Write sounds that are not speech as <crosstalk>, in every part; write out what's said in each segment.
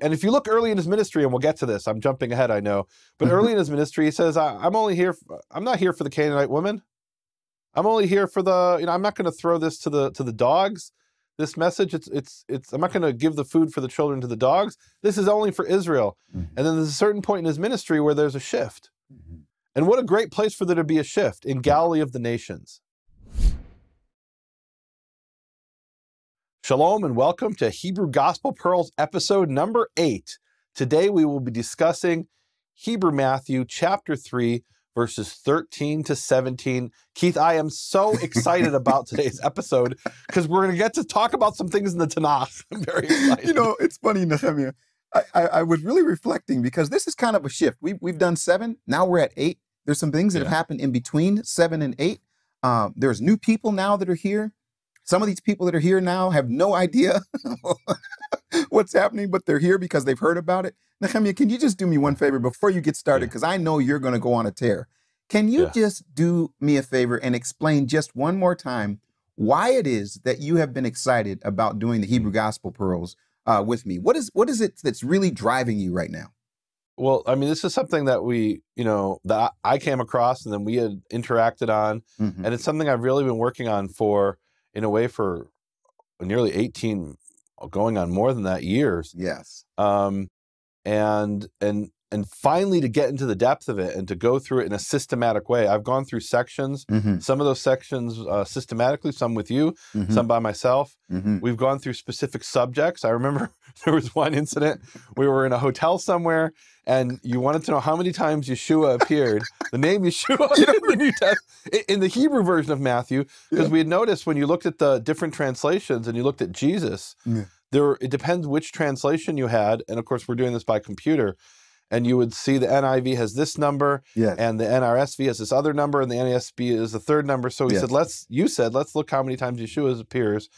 And if you look early in his ministry, and we'll get to this, I'm jumping ahead, I know, but early in his ministry, he says, I, "I'm only here. for, I'm not here for the Canaanite woman. I'm only here for the. You know, I'm not going to throw this to the to the dogs. This message, it's it's it's. I'm not going to give the food for the children to the dogs. This is only for Israel. Mm-hmm. And then there's a certain point in his ministry where there's a shift. Mhm. And what a great place for there to be a shift in Galilee of the nations. Shalom and welcome to Hebrew Gospel Pearls episode number eight. Today we will be discussing Hebrew Matthew chapter 3, verses 13 to 17. Keith, I am so <laughs> excited about today's episode because we're going to get to talk about some things in the Tanakh. <laughs> I'm very excited. You know, it's funny, Nehemia. I, I, I was really reflecting because this is kind of a shift. We, we've done seven, now we're at eight. There's some things that have happened in between seven and eight. Um, there's new people now that are here. Some of these people that are here now have no idea <laughs> what's happening, but they're here because they've heard about it. Nehemia, can you just do me one favor before you get started? Yeah. Because I know you're going to go on a tear. Can you Yeah. just do me a favor and explain just one more time why it is that you have been excited about doing the Hebrew Gospel Pearls uh, with me? What is what is it that's really driving you right now? Well, I mean, this is something that we, you know, that I came across and then we had interacted on. Mhm. And it's something I've really been working on for, in a way, for nearly 18, going on more than that years. Yes. Um, and, and, and finally to get into the depth of it and to go through it in a systematic way. I've gone through sections, Mhm. some of those sections uh, systematically, some with you, Mhm. some by myself. Mhm. We've gone through specific subjects. I remember <laughs> there was one incident. We were in a hotel somewhere, and you wanted to know how many times Yeshua appeared. the name Yeshua <laughs> in the New Test- in the Hebrew version of Matthew, because Yeah. we had noticed when you looked at the different translations and you looked at Jesus, Yeah. there it depends which translation you had, and of course we're doing this by computer. And you would see the NIV has this number, Yes. and the NRSV has this other number, and the NASB is the third number. So he Yes. said, "Let's." You said, "Let's look how many times Yeshua appears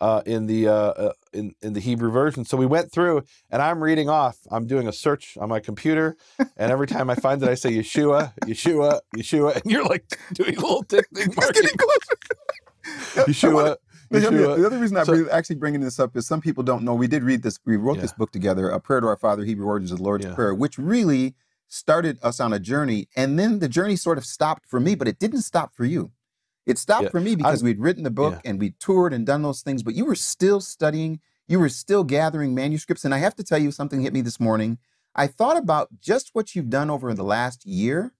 uh, in the uh, uh, in in the Hebrew version." So we went through, and I'm reading off. I'm doing a search on my computer, and every time I find that I say Yeshua, Yeshua, Yeshua, and you're like doing a little tick thing, It's marking getting closer. <laughs> Yeshua, Yeshua. the other reason I'm So- actually bringing this up is some people don't know we did read this. We wrote this book together, A Prayer to Our Father, Hebrew Origins of the Lord's Yeah. Prayer, which really started us on a journey. And then the journey sort of stopped for me, but it didn't stop for you. It stopped Yeah, for me because we'd written the book yeah. and we toured and done those things, but you were still studying, you were still gathering manuscripts. And I have to tell you, something hit me this morning. I thought about just what you've done over the last year.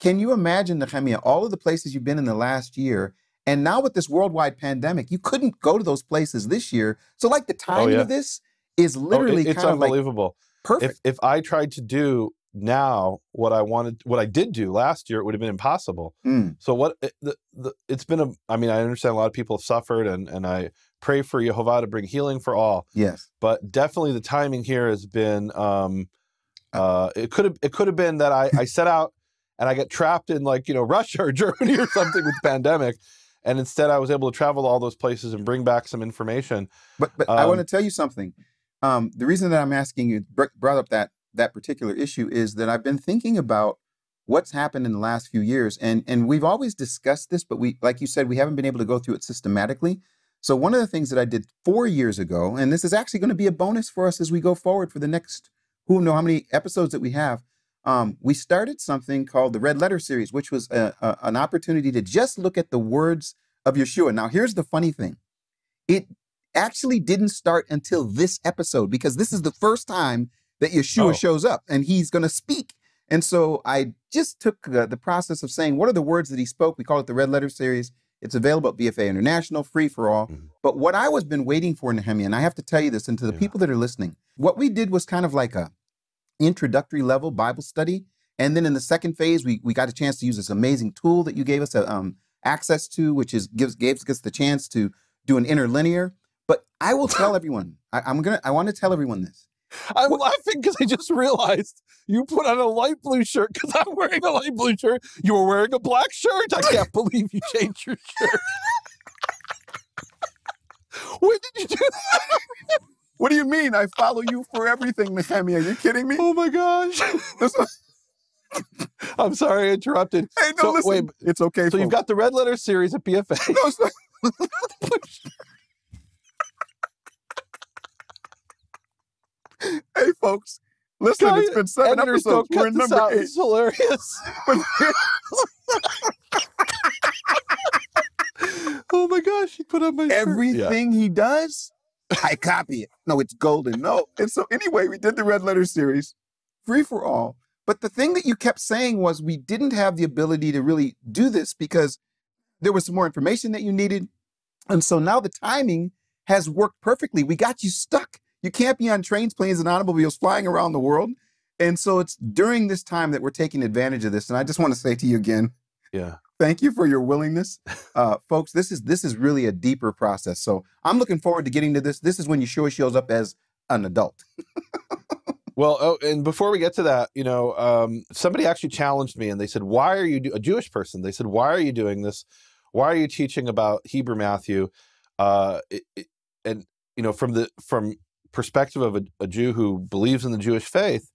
Can you imagine, Nehemia, all of the places you've been in the last year? And now with this worldwide pandemic, you couldn't go to those places this year. So, like the oh, timing Oh, yeah. of this is Oh, it- literally it's kind of like unbelievable. perfect. if if I tried to do now what I wanted, what I did do last year, it would have been impossible. Mm, So what it, the, the, it's been a I mean I understand a lot of people have suffered and and I pray for Yehovah to bring healing for all yes. but definitely the timing here has been um uh it could have it could have been that I I set out and I get trapped in like you know <laughs> Russia or Germany or something with the pandemic and instead I was able to travel to all those places and bring back some information But but I want to Um, tell you something. Um, the reason that I'm asking you br- brought up that that particular issue is that I've been thinking about what's happened in the last few years, and and we've always discussed this, but we like you said we haven't been able to go through it systematically. So one of the things that I did four years ago, and this is actually going to be a bonus for us as we go forward for the next who know how many episodes that we have. Um, we started something called the Red Letter Series, which was a, a, an opportunity to just look at the words of Yeshua. Now, here's the funny thing: it actually didn't start until this episode because this is the first time that Yeshua Oh. shows up and he's going to speak. And so I just took uh, the process of saying, what are the words that he spoke? We call it the Red Letter Series. It's available at BFA International, free for all. Mhm. But what I was been waiting for, Nehemia, and I have to tell you this, and to the Yeah. people that are listening, what we did was kind of like a introductory level Bible study. And then in the second phase, we, we got a chance to use this amazing tool that you gave us uh, um, access to, which is gives gives us the chance to do an interlinear. But I will tell <laughs> everyone, I, I'm gonna, I want to tell everyone this. I'm laughing because I just realized you put on a light blue shirt because I'm wearing a light blue shirt. You were wearing a black shirt. I can't believe you changed your shirt. when did you do that? What do you mean? I follow you for everything, Nehemia. Are you kidding me? Oh my gosh. <laughs> I'm sorry I interrupted. Hey, no, So, listen. wait, it's okay. So you've got the red letter series at BFA. No, <laughs> <laughs> it's not- <laughs> hey, folks. Listen, Guy- it's been seven Editors episodes. don't We're cut in this number out. eight. It's hilarious. <laughs> oh my gosh, he put up my shirt. Yeah. Everything he does, <laughs> I copy it. No, it's golden. No. And so anyway, we did the red letter series, free for all. But the thing that you kept saying was we didn't have the ability to really do this because there was some more information that you needed. And so now the timing has worked perfectly. We got you stuck. You can't be on trains, planes, and automobiles flying around the world. And so it's during this time that we're taking advantage of this. And I just want to say to you again, Yeah. thank you for your willingness uh, <laughs> folks this is this is really a deeper process so i'm looking forward to getting to this this is when yeshua shows up as an adult <laughs> Well, oh, and before we get to that, you know, um, somebody actually challenged me, and they said, "Why are you do-? a Jewish person?" They said, "Why are you doing this? Why are you teaching about Hebrew Matthew?" Uh, it, it- and you know, from the from perspective of a, a Jew who believes in the Jewish faith,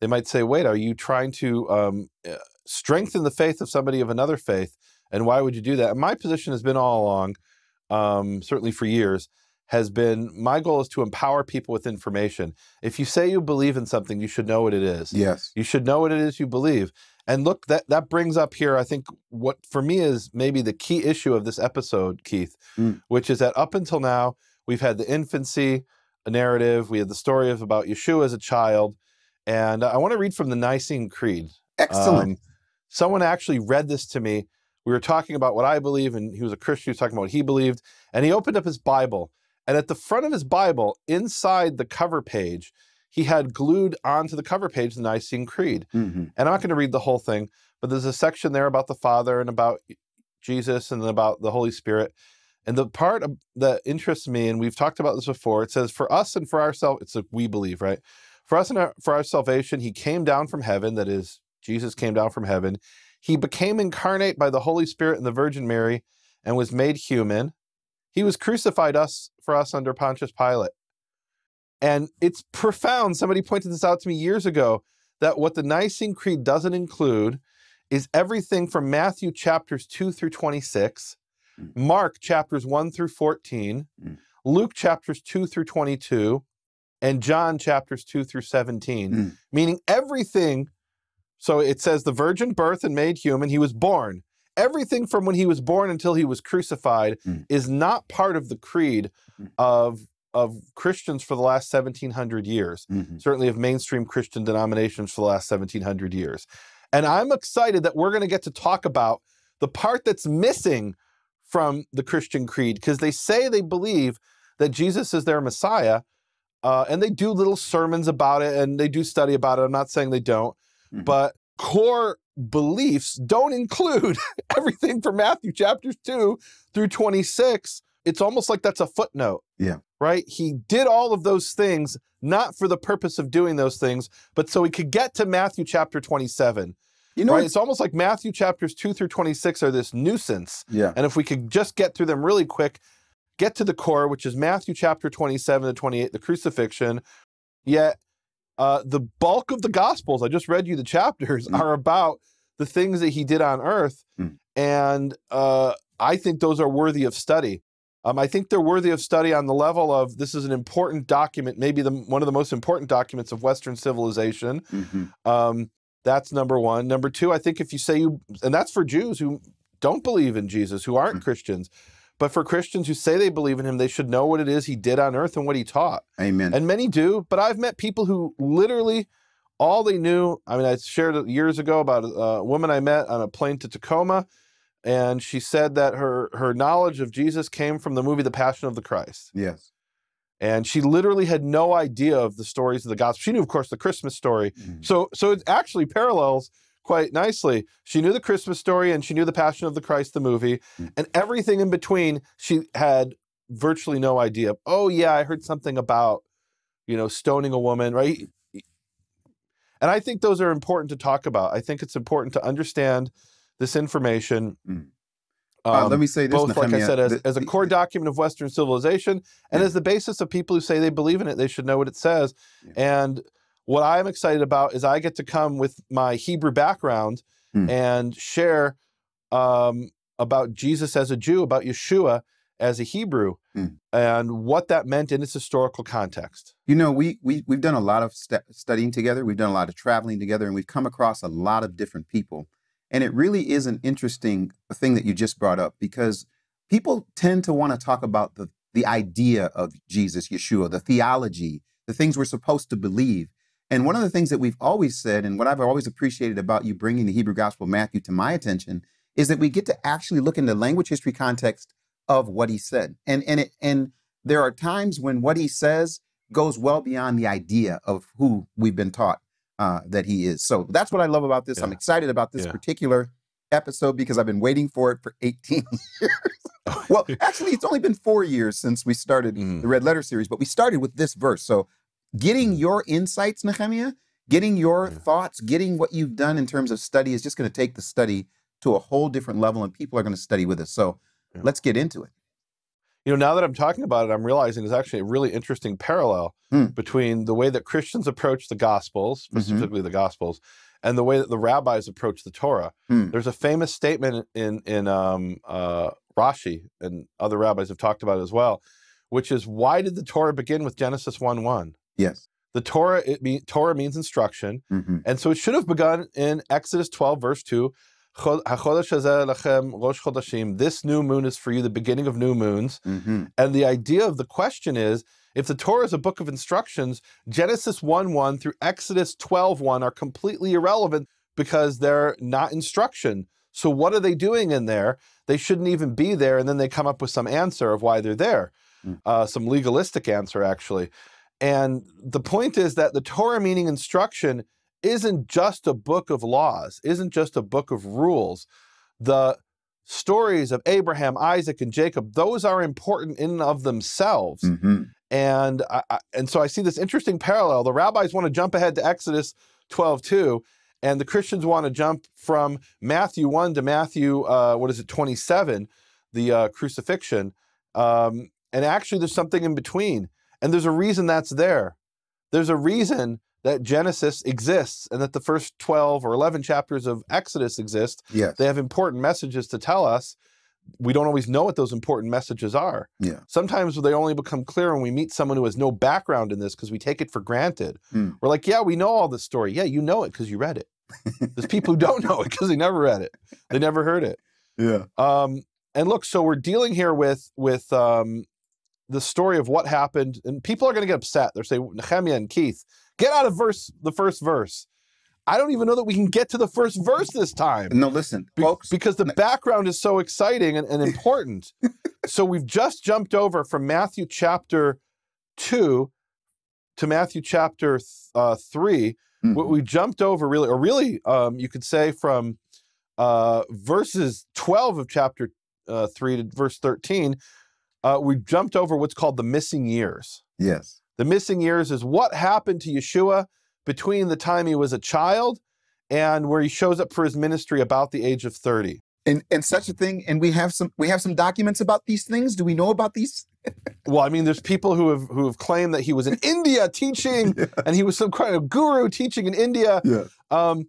they might say, "Wait, are you trying to um, uh, strengthen the faith of somebody of another faith? And why would you do that?" And my position has been all along, um, certainly for years, has been my goal is to empower people with information. If you say you believe in something, you should know what it is. yes You should know what it is you believe. And look, that that brings up here, I think, what for me is maybe the key issue of this episode, Keith, Mm. which is that up until now, we've had the infancy narrative, we had the story of about Yeshua as a child, and I want to read from the Nicene Creed. excellent Um, someone actually read this to me. We were talking about what I believe, and he was a Christian. He was talking about what he believed, and he opened up his Bible. And at the front of his Bible, inside the cover page, he had glued onto the cover page the Nicene Creed. Mhm. And I'm not going to read the whole thing, but there's a section there about the Father and about Jesus and about the Holy Spirit. And the part that interests me, and we've talked about this before, it says, "For us and for ourselves, it's a we believe, right? For us and our, for our salvation, He came down from heaven. That is, Jesus came down from heaven. He became incarnate by the Holy Spirit and the Virgin Mary, and was made human. He was crucified us for us under Pontius Pilate. And it's profound. Somebody pointed this out to me years ago that what the Nicene Creed doesn't include is everything from Matthew chapters 2 through 26, Mm. Mark chapters 1 through 14, Mm. Luke chapters 2 through 22, and John chapters 2 through 17, Mm. meaning everything. So it says the virgin birth and made human, he was born. Everything from when he was born until he was crucified Mm. is not part of the creed Mm. of, of Christians for the last 1700 years Mhm. certainly of mainstream Christian denominations for the last 1700 years. And I'm excited that we're going to get to talk about the part that's missing from the Christian creed because they say they believe that Jesus is their Messiah. Uh, and they do little sermons about it and they do study about it. I'm not saying they don't, Mhm. but core beliefs don't include <laughs> everything from Matthew chapters 2 through 26. It's almost like that's a footnote. Yeah. Right? He did all of those things not for the purpose of doing those things, but so he could get to Matthew chapter 27. You know right? It's almost like Matthew chapters 2 through 26 are this nuisance. yeah And if we could just get through them really quick, get to the core, which is Matthew chapter 27 to 28, the crucifixion. Yet uh, the bulk of the Gospels, I just read you the chapters, Mm. are about the things that he did on earth. Mm. And uh, I think those are worthy of study. Um, I think they're worthy of study on the level of this is an important document, maybe the, one of the most important documents of Western civilization. Mhm. Um, that's number one. Number two, I think if you say you, and that's for Jews who don't believe in Jesus, who aren't Mm. Christians, but for Christians who say they believe in him, they should know what it is he did on earth and what he taught. amen And many do, but I've met people who literally all they knew. I mean, I shared years ago about a woman I met on a plane to Tacoma, and she said that her her knowledge of Jesus came from the movie The Passion of the Christ. yes And she literally had no idea of the stories of the gospel. She knew, of course, the Christmas story, Mhm. so so it actually parallels quite nicely. She knew the Christmas story and she knew the Passion of the Christ, the movie, Mm. and everything in between. She had virtually no idea. Oh yeah, I heard something about you know stoning a woman, right? And I think those are important to talk about. I think it's important to understand this information. Mm. Uh, um, let me say this both, like I said, as, the- as a the- core document of Western civilization and Yeah. as the basis of people who say they believe in it, they should know what it says. Yeah. And what I'm excited about is I get to come with my Hebrew background Hmm. and share um, about Jesus as a Jew, about Yeshua, as a Hebrew Mm. and what that meant in its historical context. You know, we we we've done a lot of stu studying together. We've done a lot of traveling together, and we've come across a lot of different people. And it really is an interesting thing that you just brought up because people tend to want to talk about the the idea of Jesus, Yeshua, the theology, the things we're supposed to believe. And one of the things that we've always said, and what I've always appreciated about you bringing the Hebrew Gospel of Matthew to my attention, is that we get to actually look in the language history context of what he said. And and it and there are times when what he says goes well beyond the idea of who we've been taught uh, that he is. So that's what I love about this. I'm excited about this Yeah. particular episode because I've been waiting for it for 18 <laughs> years. <laughs> well, actually, it's only been four years since we started Mhm. the Red Letter series, but we started with this verse. So getting your insights, Nehemia, getting your Yeah. thoughts, getting what you've done in terms of study is just going to take the study to a whole different level, and people are going to study with us. So Yeah. let's get into it. You know, now that I'm talking about it, I'm realizing there's actually a really interesting parallel Hmm. between the way that Christians approach the Gospels, Mhm. specifically the Gospels, and the way that the rabbis approach the Torah. Hmm. There's a famous statement in in um, uh, Rashi, and other rabbis have talked about it as well, which is why did the Torah begin with Genesis 1 1? Yes. The Torah it mean, Torah means instruction, hmm and so it should have begun in Exodus 12, verse 2. "Chod- HaChodesh hazeh lechem rosh chodashim." This new moon is for you, the beginning of new moons. hmm And the idea of the question is if the Torah is a book of instructions, Genesis 1 1 through Exodus 12 1 are completely irrelevant because they're not instruction. So, what are they doing in there? They shouldn't even be there. And then they come up with some answer of why they're there, Mm. uh, some legalistic answer, actually. And the point is that the Torah meaning instruction isn't just a book of laws, isn't just a book of rules. The stories of Abraham, Isaac, and Jacob, those are important in and of themselves. hmm And I, I- and so I see this interesting parallel. The rabbis want to jump ahead to Exodus 12, 2, and the Christians want to jump from Matthew 1 to Matthew, uh, what is it, 27, the uh, crucifixion. Um, and actually, there's something in between. And there's a reason that's there. There's a reason that Genesis exists and that the first 12 or 11 chapters of Exodus exist. Yes. They have important messages to tell us. We don't always know what those important messages are. Yeah. Sometimes they only become clear when we meet someone who has no background in this because we take it for granted. Hmm. We're like, yeah, we know all this story. Yeah, you know it because you read it. <laughs> There's people who don't know it because they never read it. They never heard it. Yeah. Um, and look, so we're dealing here with with um, the story of what happened, and people are going to get upset. They're saying, Nehemia and Keith, get out of verse the first verse. I don't even know that we can get to the first verse this time. No, listen, Be- folks. because the background is so exciting and, and important. <laughs> so we've just jumped over from Matthew chapter 2 to Matthew chapter uh, 3. Mhm. What we jumped over really, or really, um, you could say from uh, verses 12 of chapter uh, 3 to verse 13, uh, we jumped over what's called the missing years. yes. The missing years is what happened to Yeshua between the time he was a child and where he shows up for his ministry about the age of 30. And and such a thing. And we have some we have some documents about these things. Do we know about these? <laughs> Well, I mean, there's people who have who have claimed that he was in <laughs> India teaching, <laughs> and he was some kind of guru teaching in India. Yeah. Um,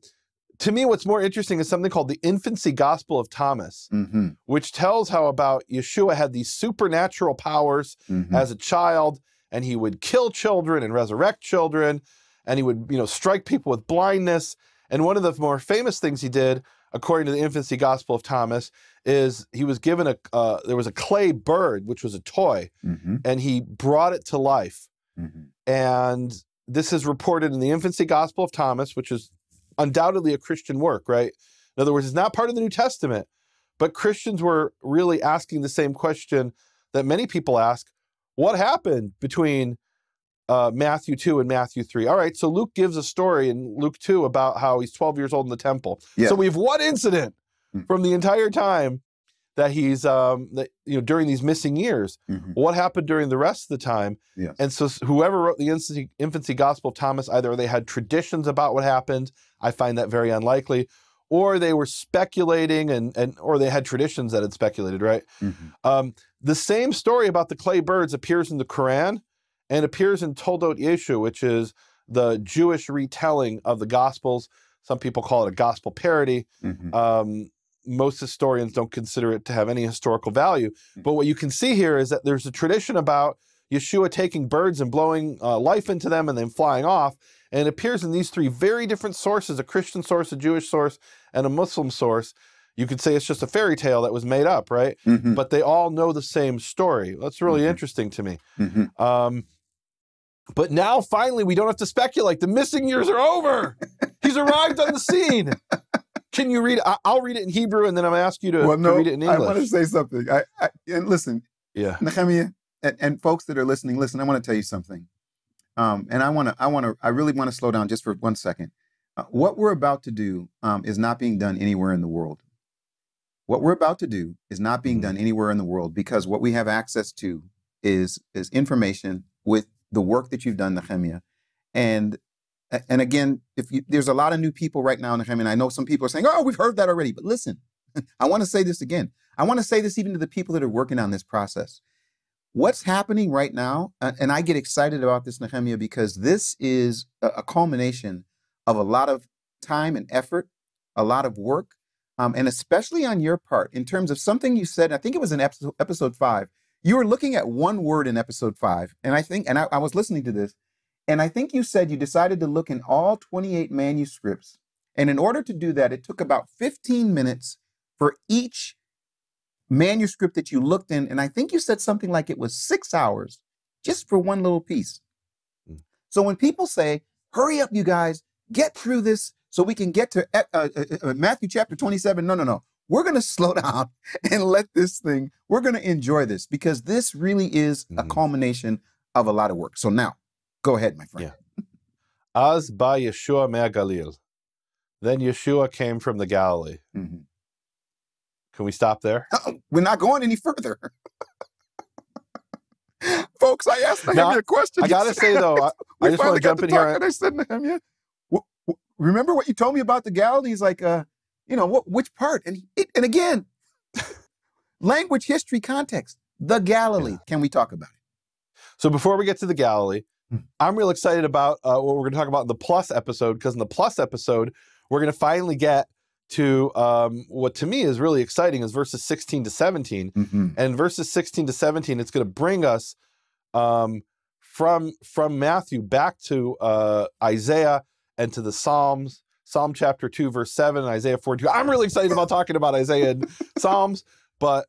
to me, what's more interesting is something called the Infancy Gospel of Thomas, Mm-hmm. which tells how about Yeshua had these supernatural powers Mm-hmm. as a child, and he would kill children and resurrect children, and he would, you know, strike people with blindness. And one of the more famous things he did, according to the Infancy Gospel of Thomas, is he was given a uh, there was a clay bird, which was a toy, Mm-hmm. and he brought it to life. Mm-hmm. And this is reported in the Infancy Gospel of Thomas, which is undoubtedly a Christian work, right? In other words, it's not part of the New Testament, but Christians were really asking the same question that many people ask what happened between uh, Matthew 2 and Matthew 3? All right, so Luke gives a story in Luke 2 about how he's 12 years old in the temple. Yeah. So we have one incident Mm. from the entire time that he's, um, that, you know, during these missing years Mm-hmm. what happened during the rest of the time. Yes. And so whoever wrote the infancy, infancy gospel of Thomas, either they had traditions about what happened, I find that very unlikely, or they were speculating and, and or they had traditions that had speculated, right? Mm-hmm. Um, the same story about the clay birds appears in the Quran and appears in Toldot Yeshu, which is the Jewish retelling of the gospels. Some people call it a gospel parody. Mm-hmm. Um, most historians don't consider it to have any historical value. Mm. But what you can see here is that there's a tradition about Yeshua taking birds and blowing uh, life into them and then flying off. And it appears in these three very different sources a Christian source, a Jewish source, and a Muslim source. You could say it's just a fairy tale that was made up, right? Mhm, But they all know the same story. That's really Mhm. interesting to me. mhm. Um, but now finally, we don't have to speculate. The missing years are over. He's arrived on the scene. Can you read? I- I'll read it in Hebrew, and then I'm gonna ask you to, Well, to read it in English. I want to say something. I, I and listen, yeah. Nehemia, and, and folks that are listening, listen. I want to tell you something, um, and I want to, I want to, I really want to slow down just for one second. Uh, what we're about to do um, is not being done anywhere in the world. What we're about to do is not being Mhm. done anywhere in the world because what we have access to is is information with the work that you've done, Nehemia, and and again, if you, there's a lot of new people right now, Nehemia, and I know some people are saying, "Oh, we've heard that already," but listen, <laughs> I want to say this again. I want to say this even to the people that are working on this process. What's happening right now, and I get excited about this, Nehemia, because this is a, a culmination of a lot of time and effort, a lot of work, um, and especially on your part in terms of something you said. I think it was in episode, episode five. You were looking at one word in episode five, and I think, and I, I was listening to this, and I think you said you decided to look in all 28 manuscripts. And in order to do that, it took about 15 minutes for each manuscript that you looked in. And I think you said something like it was six hours just for one little piece. Mm. So when people say, hurry up, you guys, get through this so we can get to uh, uh, uh, uh, Matthew chapter 27, no, no, no. We're going <laughs> to slow down and let this thing, we're going to enjoy this because this really is a Mhm. culmination of a lot of work. So now, go ahead, my friend. Az ba Yeshua mer Galil. Then Yeshua came from the Galilee. Mhm. Can we stop there? We're not going any further. <laughs> Folks, I asked Now, Nehemia a question. I gotta say though, I, <laughs> I just want to got jump to in here. and I said, Nehemia, "Wh- wh- remember what you told me about the Galilee? He's like, uh, you know, what which part? And he, and again, <laughs> language, history, context. The Galilee. Yeah. Can we talk about it? So before we get to the Galilee, Hmm. I'm real excited about uh, what we're going to talk about in the Plus episode because in the Plus episode, we're going to finally get to um, what to me is really exciting is verses 16 to 17. Mhm. And verses 16 to 17, it's going to bring us um, from from Matthew back to uh, Isaiah and to the Psalms. Psalm chapter 2, verse 7, Isaiah 42. I'm really excited about talking about Isaiah and <laughs> Psalms, but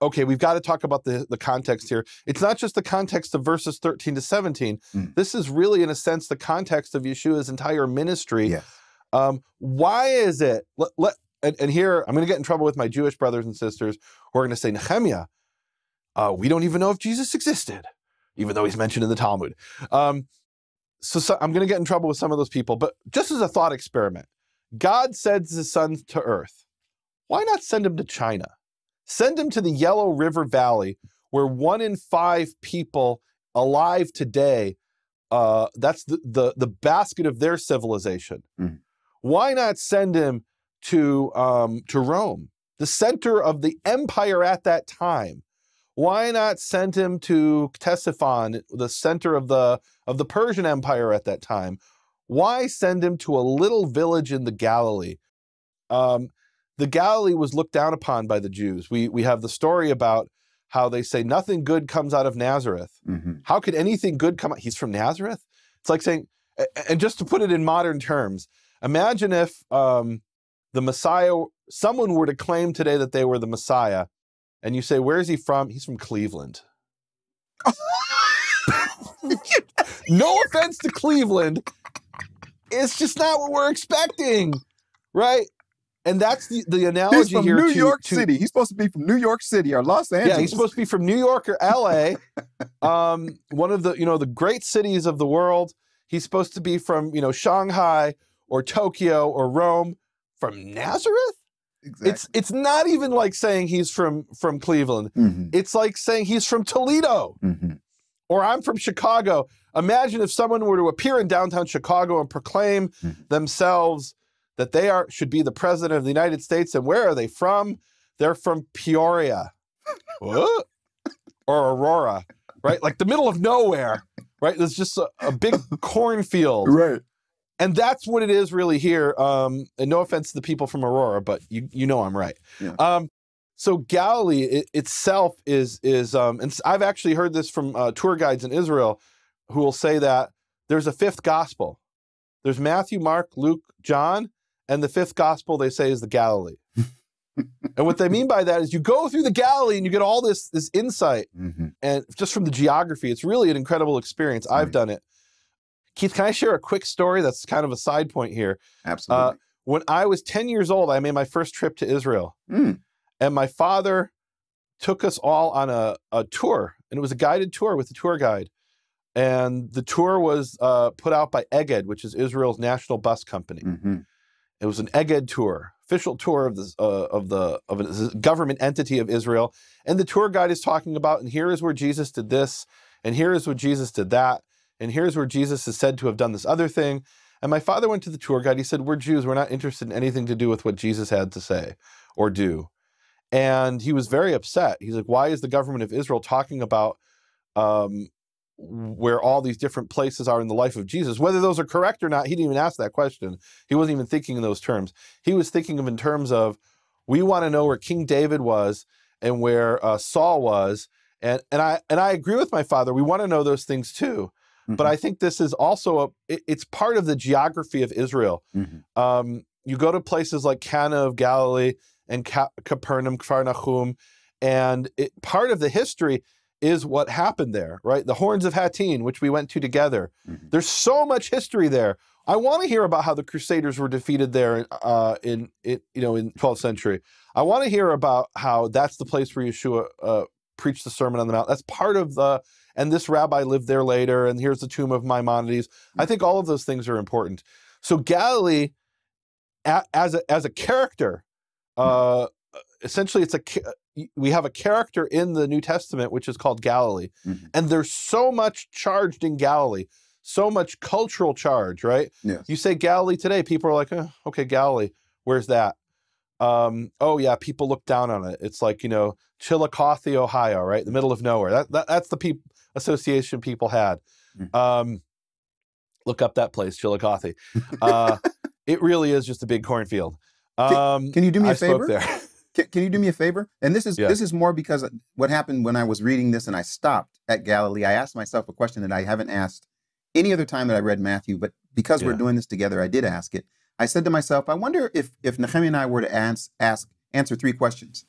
okay, we've got to talk about the, the context here. It's not just the context of verses 13 to 17. Mm. This is really, in a sense, the context of Yeshua's entire ministry. Yes. Um, why is it? Let, let, and, and here, I'm going to get in trouble with my Jewish brothers and sisters who are going to say, Nehemia, uh, we don't even know if Jesus existed, even though he's mentioned in the Talmud. Um, so, so I'm going to get in trouble with some of those people. But just as a thought experiment, God sends his son to earth. Why not send him to China? Send him to the Yellow River Valley, where one in five people alive today, uh, that's the, the, the basket of their civilization. Mhm. Why not send him to, um, to Rome, the center of the empire at that time? Why not send him to Ctesiphon, the center of the, of the Persian Empire at that time? Why send him to a little village in the Galilee? Um, the Galilee was looked down upon by the Jews. We, we have the story about how they say nothing good comes out of Nazareth. Mhm. How could anything good come out? He's from Nazareth? It's like saying, and just to put it in modern terms, imagine if um, the Messiah, someone were to claim today that they were the Messiah, and you say, Where is he from? He's from Cleveland. <laughs> no offense to Cleveland. It's just not what we're expecting, right? And that's the, the analogy He's from here New to- York to- City. He's supposed to be from New York City or Los Angeles. yeah, he's supposed to be from New York or LA, <laughs> um, one of the you know the great cities of the world. He's supposed to be from you know Shanghai or Tokyo or Rome. From Nazareth, Exactly. it's it's not even like saying he's from from Cleveland. Mhm. It's like saying he's from Toledo Mhm. or I'm from Chicago. Imagine if someone were to appear in downtown Chicago and proclaim Mhm. themselves that they are should be the president of the United States. And where are they from? They're from Peoria. <laughs> Or Aurora, right? Like the middle of nowhere, right? There's just a, a big cornfield. Right. And that's what it is really here. Um, and no offense to the people from Aurora, but you you know I'm right. Yeah. Um, so Galilee it, itself is is um, and I've actually heard this from uh, tour guides in Israel who will say that there's a fifth gospel. There's Matthew, Mark, Luke, John, and the fifth gospel they say is the Galilee. <laughs> and what they mean by that is you go through the Galilee and you get all this this insight Mm-hmm. and just from the geography, it's really an incredible experience. I've Right. done it. Keith, can I share a quick story that's kind of a side point here? Absolutely. When I was 10 years old, I made my first trip to Israel. Mm. And my father took us all on a, a tour, and it was a guided tour with a tour guide. And the tour was uh, put out by Eged, which is Israel's national bus company. hmm It was an Eged tour, official tour of the uh, of the of a government entity of Israel. And the tour guide is talking about, and here is where Jesus did this, and here is where Jesus did that, and here's where Jesus is said to have done this other thing. And my father went to the tour guide. He said, "We're Jews. We're not interested in anything to do with what Jesus had to say or do." And he was very upset. He's like, "Why is the government of Israel talking about?" Um, where all these different places are in the life of Jesus. Whether those are correct or not, he didn't even ask that question. He wasn't even thinking in those terms. He was thinking of in terms of we want to know where King David was and where uh, Saul was, and and I and I agree with my father. We want to know those things too. But I think this is also a it- it's part of the geography of Israel. Mhm. Um, you go to places like Cana of Galilee and Ca- Capernaum, Kfar Nahum, and it, part of the history is what happened there, right? The Horns of Hattin, which we went to together. Mhm. There's so much history there. I want to hear about how the Crusaders were defeated there uh, in, in you know in 12th century. I want to hear about how that's the place where Yeshua uh, preached the Sermon on the Mount. That's part of the and this rabbi lived there later, and here's the tomb of Maimonides. I think all of those things are important. So Galilee, a, as a as a character, uh, essentially, it's a we have a character in the New Testament which is called Galilee, Mhm. and there's so much charged in Galilee, so much cultural charge, right? Yes. You say Galilee today, people are like, "Eh, okay, Galilee, where's that? Um, oh yeah, people look down on it. It's like you know Chillicothe, Ohio, right, the middle of nowhere. That, that that's the association people had. Mhm. Um, look up that place, Chillicothe. <laughs> Uh, it really is just a big cornfield. Um, Can you do me a I spoke favor? there. <laughs> Can, can you do me a favor? And this is Yeah. this is more because what happened when I was reading this and I stopped at Galilee. I asked myself a question that I haven't asked any other time that I read Matthew, but because we're doing this together, I did ask it. I said to myself, I wonder if if Nehemia and I were to ask, ask answer three questions.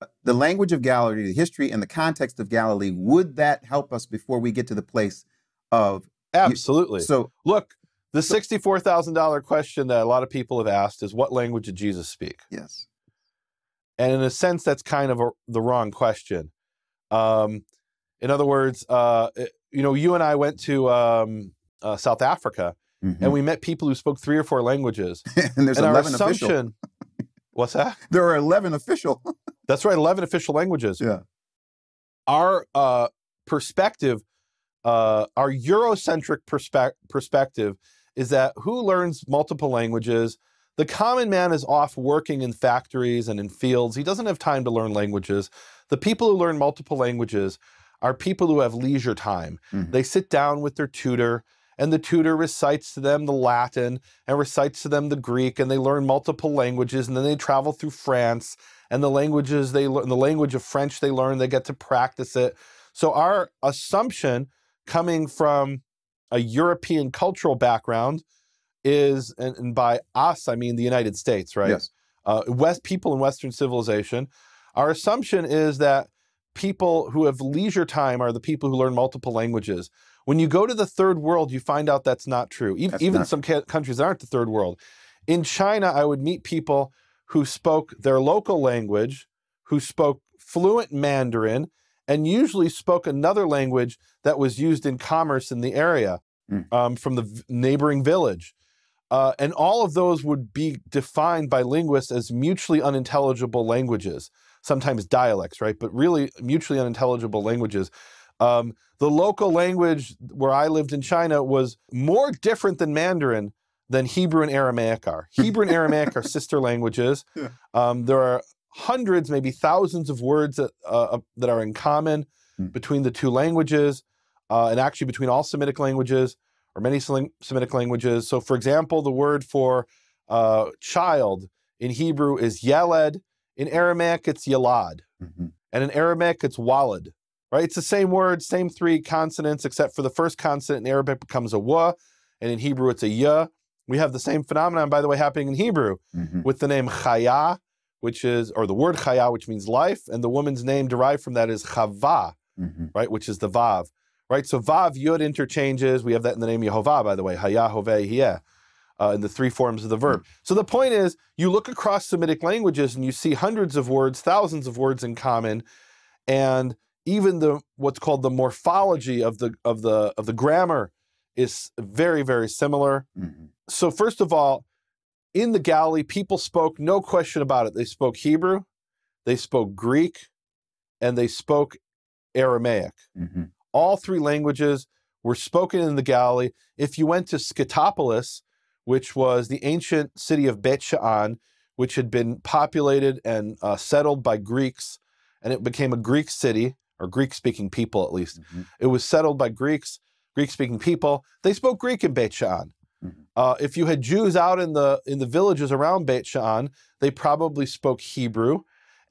Uh, The language of Galilee, the history and the context of Galilee, would that help us before we get to the place of Absolutely. so Look, the sixty-four thousand dollar question that a lot of people have asked is, "What language did Jesus speak?" yes. And in a sense, that's kind of a, the wrong question. Um, in other words, uh, you know, you and I went to um, uh, South Africa, Mhm. and we met people who spoke three or four languages. <laughs> and there's and our 11 official. <laughs> what's that? There are 11 official. <laughs> That's right, eleven official languages. yeah. Our uh, perspective, uh, our Eurocentric perspe- perspective, is that who learns multiple languages? The common man is off working in factories and in fields. He doesn't have time to learn languages. The people who learn multiple languages are people who have leisure time. Mhm. They sit down with their tutor, and the tutor recites to them the Latin and recites to them the Greek, and they learn multiple languages, and then they travel through France, and the languages they learn, the language of French they learn, they get to practice it. So our assumption coming from a European cultural background is, and, and by us I mean the United States, right? Yes. uh, West people in Western civilization, our assumption is that people who have leisure time are the people who learn multiple languages. When you go to the third world, you find out that's not true. Even, That's even not some ca- countries that aren't the third world. In China, I would meet people who spoke their local language, who spoke fluent Mandarin, and usually spoke another language that was used in commerce in the area Mm. um, from the v- neighboring village. Uh, and all of those would be defined by linguists as mutually unintelligible languages, sometimes dialects, right? But really mutually unintelligible languages. Um, the local language where I lived in China was more different than Mandarin than Hebrew and Aramaic are. <laughs> Hebrew and Aramaic are sister languages. <laughs> Yeah. Um, there are hundreds, maybe thousands of words that, uh, that are in common Hmm. between the two languages, uh, and actually between all Semitic languages. or many Semitic languages. So, for example, the word for uh, child in Hebrew is yeled. In Aramaic, it's yalad. Mm-hmm. And in Aramaic, it's walad. Right? It's the same word, same three consonants, except for the first consonant in Arabic becomes a wa, and in Hebrew, it's a ya. We have the same phenomenon, by the way, happening in Hebrew mm-hmm. with the name chaya, which is, or the word chaya, which means life, and the woman's name derived from that is chava, mm-hmm. right, which is the vav right? So Vav Yud interchanges. We have that in the name Yehovah, by the way, Haya Hove uh, in the three forms of the verb. Mm-hmm. So the point is, you look across Semitic languages and you see hundreds of words, thousands of words in common, and even the what's called the morphology of the of the of the grammar is very very similar. Mm-hmm. So first of all, in the Galilee, people spoke no question about it. They spoke Hebrew, they spoke Greek, and they spoke Aramaic. Mm-hmm. All three languages were spoken in the Galilee. If you went to Scythopolis, which was the ancient city of Beit Sha'an, which had been populated and uh, settled by Greeks, and it became a Greek city, or Greek speaking people at least. Mm-hmm. It was settled by Greeks, Greek speaking people. They spoke Greek in Beit Sha'an. Mm-hmm. Uh, if you had Jews out in the in the villages around Beit Sha'an, they probably spoke Hebrew,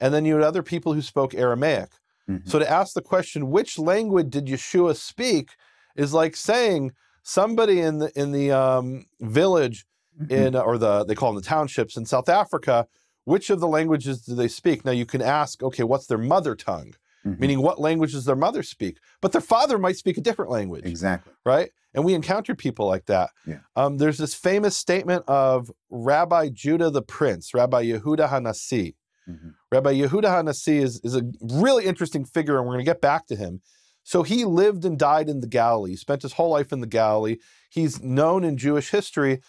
and then you had other people who spoke Aramaic. Mm-hmm. So to ask the question, which language did Yeshua speak, is like saying somebody in the in the um, village mm-hmm. in or the they call them the townships in South Africa. Which of the languages do they speak? Now you can ask, okay, what's their mother tongue? Mm-hmm. Meaning, what language does their mother speak? But their father might speak a different language. Exactly. Right. And we encounter people like that. Yeah. Um, there's this famous statement of Rabbi Judah the Prince, Rabbi Yehuda Hanasi. Mm-hmm. Rabbi Yehuda HaNasi is, is a really interesting figure, and we're going to get back to him. So he lived and died in the Galilee, he spent his whole life in the Galilee. He's known in Jewish history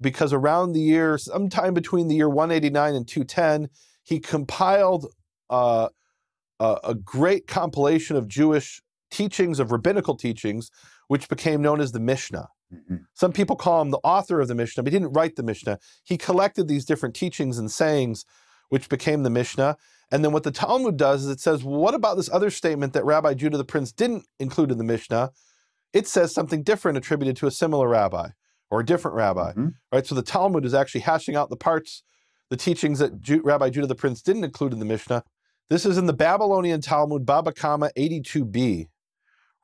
because around the year, sometime between the year 189 and 210, he compiled uh, a, a great compilation of Jewish teachings, of rabbinical teachings, which became known as the Mishnah. Mm-hmm. Some people call him the author of the Mishnah, but he didn't write the Mishnah. He collected these different teachings and sayings which became the Mishnah. And then what the Talmud does is it says, well, what about this other statement that Rabbi Judah the Prince didn't include in the Mishnah? It says something different attributed to a similar rabbi or a different rabbi, mm-hmm. right? So the Talmud is actually hashing out the parts, the teachings that Ju- Rabbi Judah the Prince didn't include in the Mishnah. This is in the Babylonian Talmud, Baba Kama 82b.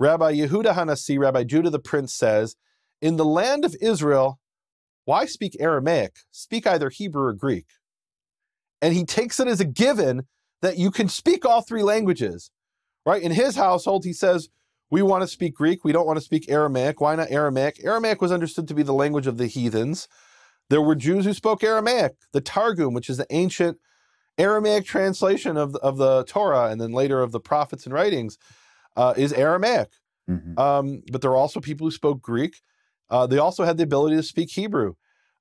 Rabbi Yehuda Hanasi, Rabbi Judah the Prince says, In the land of Israel, why speak Aramaic? Speak either Hebrew or Greek and he takes it as a given that you can speak all three languages, right? In his household, he says, we want to speak Greek. We don't want to speak Aramaic. Why not Aramaic? Aramaic was understood to be the language of the heathens. There were Jews who spoke Aramaic. The Targum, which is the ancient Aramaic translation of the, of the Torah and then later of the prophets and writings, uh, is Aramaic. Mm-hmm. Um, but there were also people who spoke Greek. Uh, they also had the ability to speak Hebrew.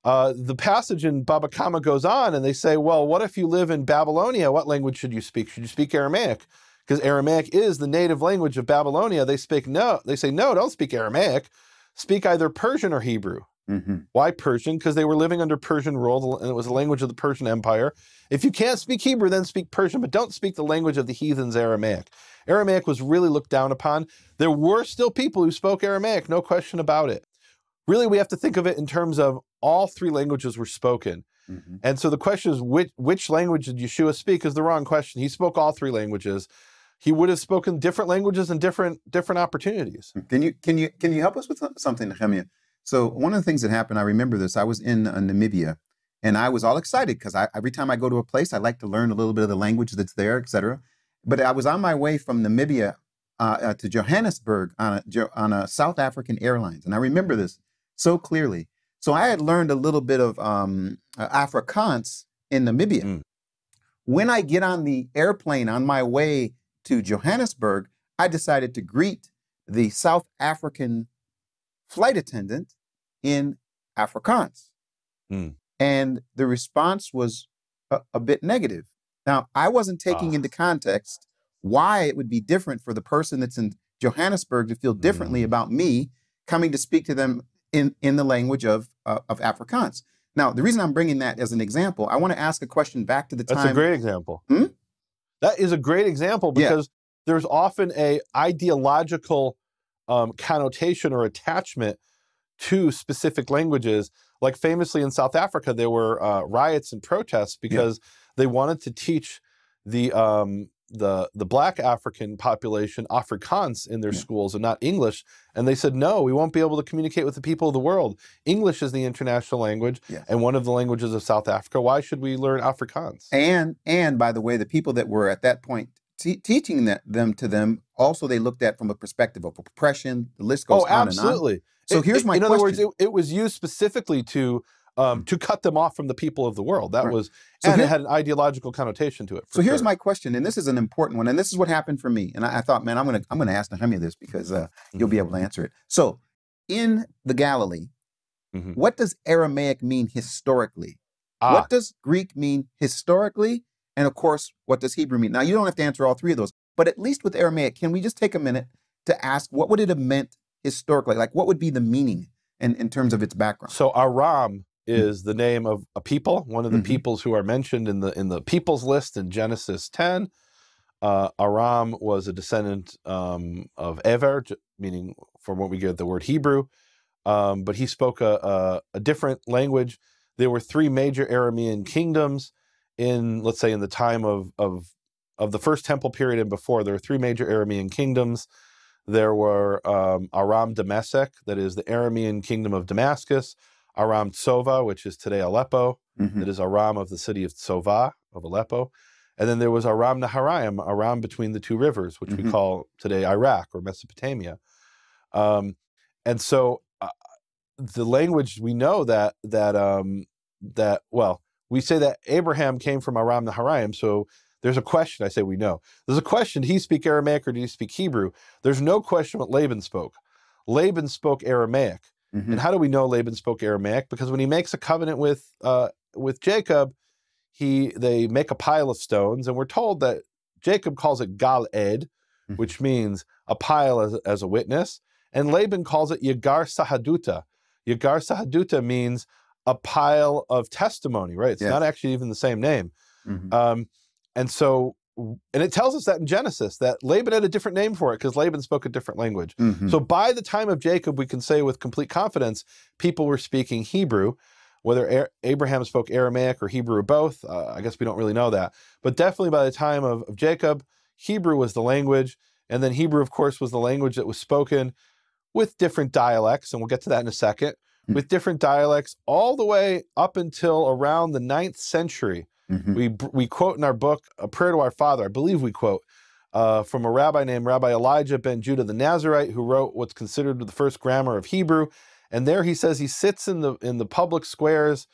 Uh, the passage in Baba Kama goes on, and they say, well, what if you live in Babylonia? What language should you speak? Should you speak Aramaic? Because Aramaic is the native language of Babylonia. They speak no. They say no. Don't speak Aramaic. Speak either Persian or Hebrew. Mm-hmm. Why Persian? Because they were living under Persian rule, and it was the language of the Persian Empire. If you can't speak Hebrew, then speak Persian, but don't speak the language of the heathens Aramaic. Aramaic was really looked down upon. There were still people who spoke Aramaic, no question about it really we have to think of it in terms of all three languages were spoken. Mm-hmm. And so the question is which which language did Yeshua speak is the wrong question. He spoke all three languages. He would have spoken different languages and different different opportunities. Can you can you can you help us with something, Nehemia? So one of the things that happened, I remember this. I was in uh, Namibia, and I was all excited because every time I go to a place, I like to learn a little bit of the language that's there, etc. But I was on my way from Namibia uh, uh, to Johannesburg on a on a South African Airlines, and I remember this so clearly. So I had learned a little bit of um, uh, Afrikaans in Namibia. Mm. When I get on the airplane on my way to Johannesburg, I decided to greet the South African flight attendant in Afrikaans. Mm. And the response was a, a, bit negative. Now, I wasn't taking ah. into context why it would be different for the person that's in Johannesburg to feel differently mm. about me coming to speak to them in, in the language of, uh, of Afrikaans. Now, the reason I'm bringing that as an example, I want to ask a question back to the time. That's a great example. Hmm? That is a great example because yeah. there's often a ideological um, connotation or attachment to specific languages. Like famously in South Africa, there were uh, riots and protests because yeah. they wanted to teach the um, the the black African population Afrikaans in their yeah. schools and not English. And they said, no, we won't be able to communicate with the people of the world. English is the international language yes. and one of the languages of South Africa. Why should we learn Afrikaans? And and by the way, the people that were at that point teaching that, them to them, also they looked at from a perspective of oppression. The list goes oh, on absolutely. and on. So it, here's my in question. other words, it, it was used specifically to um, to cut them off from the people of the world. That right. was, so and here, it had an ideological connotation to it. So here's my question, and this is an important one, and this is what happened for me. And I, I thought, man, I'm gonna I'm gonna ask Nehemia this because uh, you'll mm-hmm. be able to answer it. So, in the Galilee, mm-hmm. what does Aramaic mean historically? Ah. What does Greek mean historically? And of course, what does Hebrew mean? Now, you don't have to answer all three of those, but at least with Aramaic, can we just take a minute to ask what would it have meant historically? Like, what would be the meaning in, in terms of its background? So, Aram Mm. is the name of a people, one of the mm-hmm. peoples who are mentioned in the in the peoples list in Genesis 10. Uh, Aram was a descendant um, of Ever, meaning from what we get the word Hebrew, um, but he spoke a, a, a, different language. There were three major Aramean kingdoms in, let's say, in the time of of of the first temple period and before. There were three major Aramean kingdoms. There were um, Aram Damasek, that is the Aramean kingdom of Damascus. Aram Tsova, which is today Aleppo. Mm-hmm. That is Aram of the city of Tsova of Aleppo. And then there was Aram Naharaim, Aram between the two rivers, which mm-hmm. we call today Iraq or Mesopotamia. Um, and so uh, the language we know that that um, that well, we say that Abraham came from Aram Naharaim. So there's a question. I say we know. There's a question. Did he speak Aramaic or did he speak Hebrew? There's no question what Laban spoke. Laban spoke Aramaic. Mm-hmm. And how do we know Laban spoke Aramaic? Because when he makes a covenant with uh, with Jacob, he they make a pile of stones, and we're told that Jacob calls it Gal Ed, mm-hmm. which means a pile as, as a witness, and Laban calls it Yagar Sahaduta. Yagar Sahaduta means a pile of testimony, right? It's yes. not actually even the same name. Mm-hmm. Um, and so and it tells us that in Genesis that Laban had a different name for it because Laban spoke a different language. Mm-hmm. So by the time of Jacob, we can say with complete confidence, people were speaking Hebrew. Whether Abraham spoke Aramaic or Hebrew or both, uh, I guess we don't really know that. But definitely by the time of, of Jacob, Hebrew was the language. And then Hebrew, of course, was the language that was spoken with different dialects. And we'll get to that in a 2nd mm-hmm. with different dialects all the way up until around the ninth century Mm-hmm. We we quote in our book a prayer to our Father. I believe we quote uh, from a rabbi named Rabbi Elijah ben Judah the Nazarite, who wrote what's considered the first grammar of Hebrew. And there he says he sits in the in the public squares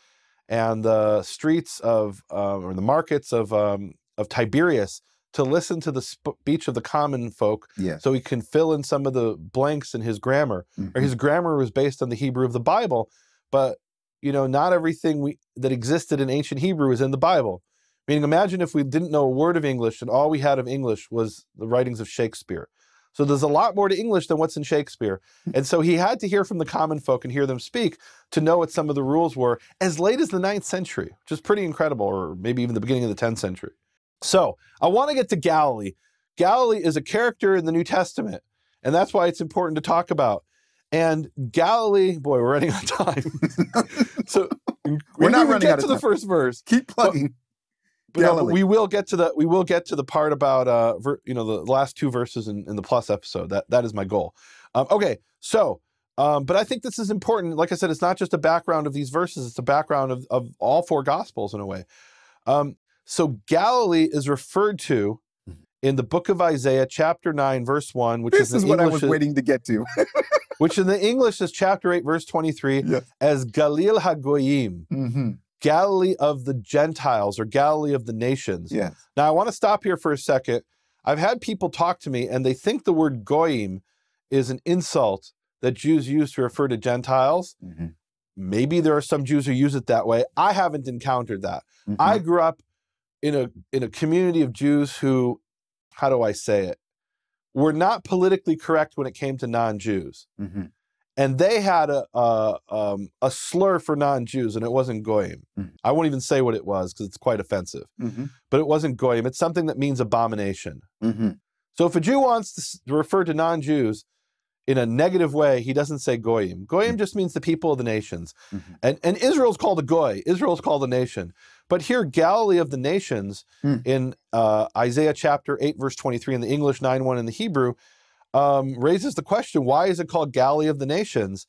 and the streets of uh, or the markets of um, of Tiberias to listen to the speech of the common folk, yes. so he can fill in some of the blanks in his grammar. Mm-hmm. Or his grammar was based on the Hebrew of the Bible, but you know, not everything we, that existed in ancient Hebrew is in the Bible. Meaning, imagine if we didn't know a word of English and all we had of English was the writings of Shakespeare. So there's a lot more to English than what's in Shakespeare. <laughs> And so he had to hear from the common folk and hear them speak to know what some of the rules were as late as the ninth century, which is pretty incredible, or maybe even the beginning of the 10th century. So I want to get to Galilee. Galilee is a character in the New Testament, and that's why it's important to talk about. And Galilee, boy, we're running out of time. <laughs> so we're not running get out to the first verse. Keep plugging. But, but, no, we will get to the we will get to the part about uh ver, you know the last two verses in, in the plus episode. That that is my goal. Um, okay, so um, but I think this is important. Like I said, it's not just a background of these verses; it's a background of of all four gospels in a way. Um, so Galilee is referred to in the book of Isaiah, chapter 9, verse 1, which this is, is what English I was waiting to get to. <laughs> which in the English is chapter 8, verse 23, yes. as Galil HaGoyim, mm-hmm. Galilee of the Gentiles or Galilee of the nations. Yes. Now, I want to stop here for a second. I've had people talk to me and they think the word Goyim is an insult that Jews use to refer to Gentiles. Mm-hmm. Maybe there are some Jews who use it that way. I haven't encountered that. Mm-hmm. I grew up in a in a community of Jews who how do I say it? Were not politically correct when it came to non-Jews, mm-hmm. and they had a a, um, a slur for non-Jews, and it wasn't goyim. Mm-hmm. I won't even say what it was because it's quite offensive. Mm-hmm. But it wasn't goyim. It's something that means abomination. Mm-hmm. So if a Jew wants to refer to non-Jews in a negative way, he doesn't say goyim. Goyim Mm. just means the people of the nations. Mhm. And, and Israel's called a goy. Israel's called a nation. But here, Galilee of the nations Mm. in uh, Isaiah chapter 8, verse 23 in the English, 9 1 in the Hebrew, um, raises the question why is it called Galilee of the nations?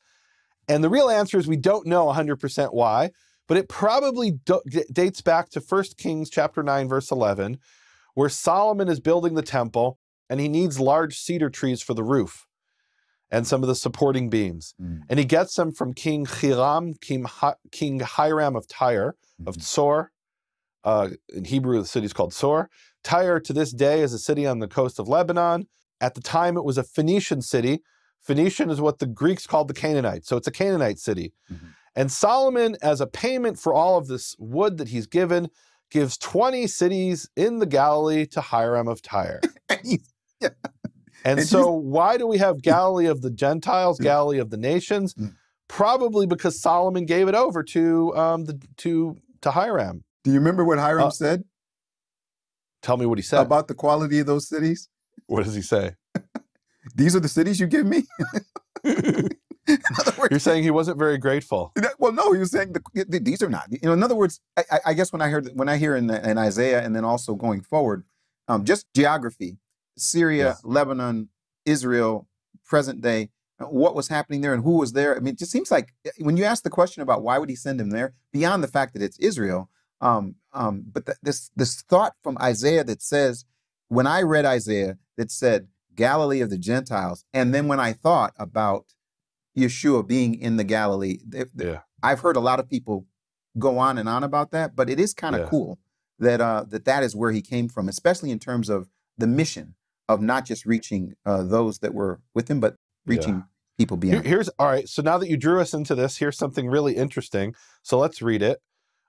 And the real answer is we don't know 100% why, but it probably do- dates back to 1 Kings chapter 9, verse 11, where Solomon is building the temple and he needs large cedar trees for the roof and some of the supporting beams. Mm. And he gets them from King Hiram, King, Hi- King Hiram of Tyre, of Mhm. Tsor. Uh, in Hebrew, the city is called Tsor. Tyre to this day is a city on the coast of Lebanon. At the time, it was a Phoenician city. Phoenician is what the Greeks called the Canaanites. So it's a Canaanite city. Mhm. And Solomon, as a payment for all of this wood that he's given, gives 20 cities in the Galilee to Hiram of Tyre. <laughs> Yeah. And so, why do we have Galilee of the Gentiles, Mm. Galilee of the nations? Mm. Probably because Solomon gave it over to um, the to to Hiram. Do you remember what Hiram Uh, said Tell me what he said. about the quality of those cities? what does he say? <laughs> These are the cities you give me. <laughs> in other <laughs> words, You're saying he wasn't very grateful. Well, no, he was saying the, th- these are not. You know, in other words, I, I- I guess when I heard when I hear in, the, in Isaiah and then also going forward, um, just geography, Syria, Yeah. Lebanon, Israel, present day, uh, what was happening there and who was there. I mean, it just seems like uh, when you ask the question about why would he send him there, beyond the fact that it's Israel, um, um, but th- this this thought from Isaiah that says, when I read Isaiah that said Galilee of the Gentiles, and then when I thought about Yeshua being in the Galilee. th- th- Yeah. I've heard a lot of people go on and on about that, but it is kind of Yeah. cool that uh, that that is where he came from, especially in terms of the mission of not just reaching uh, those that were with him, but Yeah. reaching people Here- beyond. here's all right. So now that you drew us into this, here's something really interesting. So let's read it.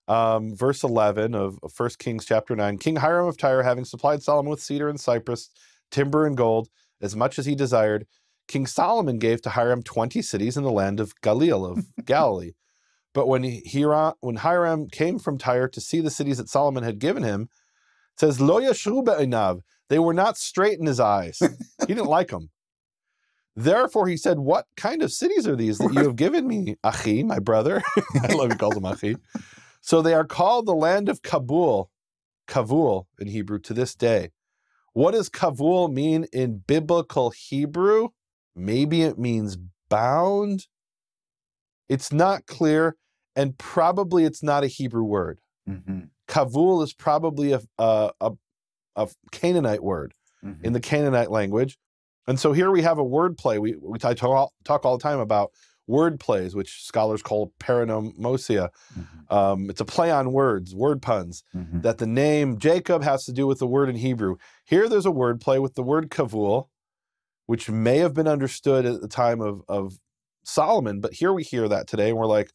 Um, verse 11 of of 1 Kings chapter 9. King Hiram of Tyre, having supplied Solomon with cedar and cypress, timber and gold, as much as he desired, King Solomon gave to Hiram 20 cities in the land of Galil of <laughs> Galilee. But when Hiram, when Hiram came from Tyre to see the cities that Solomon had given him, it says, Lo yashru be'einav. They were not straight in his eyes. <laughs> he didn't like them. Therefore, he said, What kind of cities are these that you have given me, Achi, my brother? <laughs> I love he calls him Achi. So they are called the land of Kabul, Kavul in Hebrew to this day. What does Kavul mean in biblical Hebrew? Maybe it means bound. It's not clear, and probably it's not a Hebrew word. Mhm, Kavul is probably a, a, a, a Canaanite word mhm. in the Canaanite language. And so here we have a word play. We, we I talk, talk all the time about word plays, which scholars call paronomasia. Mhm, Um, it's a play on words, word puns, mhm. that the name Jacob has to do with the word in Hebrew. Here there's a word play with the word kavul, which may have been understood at the time of, of Solomon, but here we hear that today and we're like,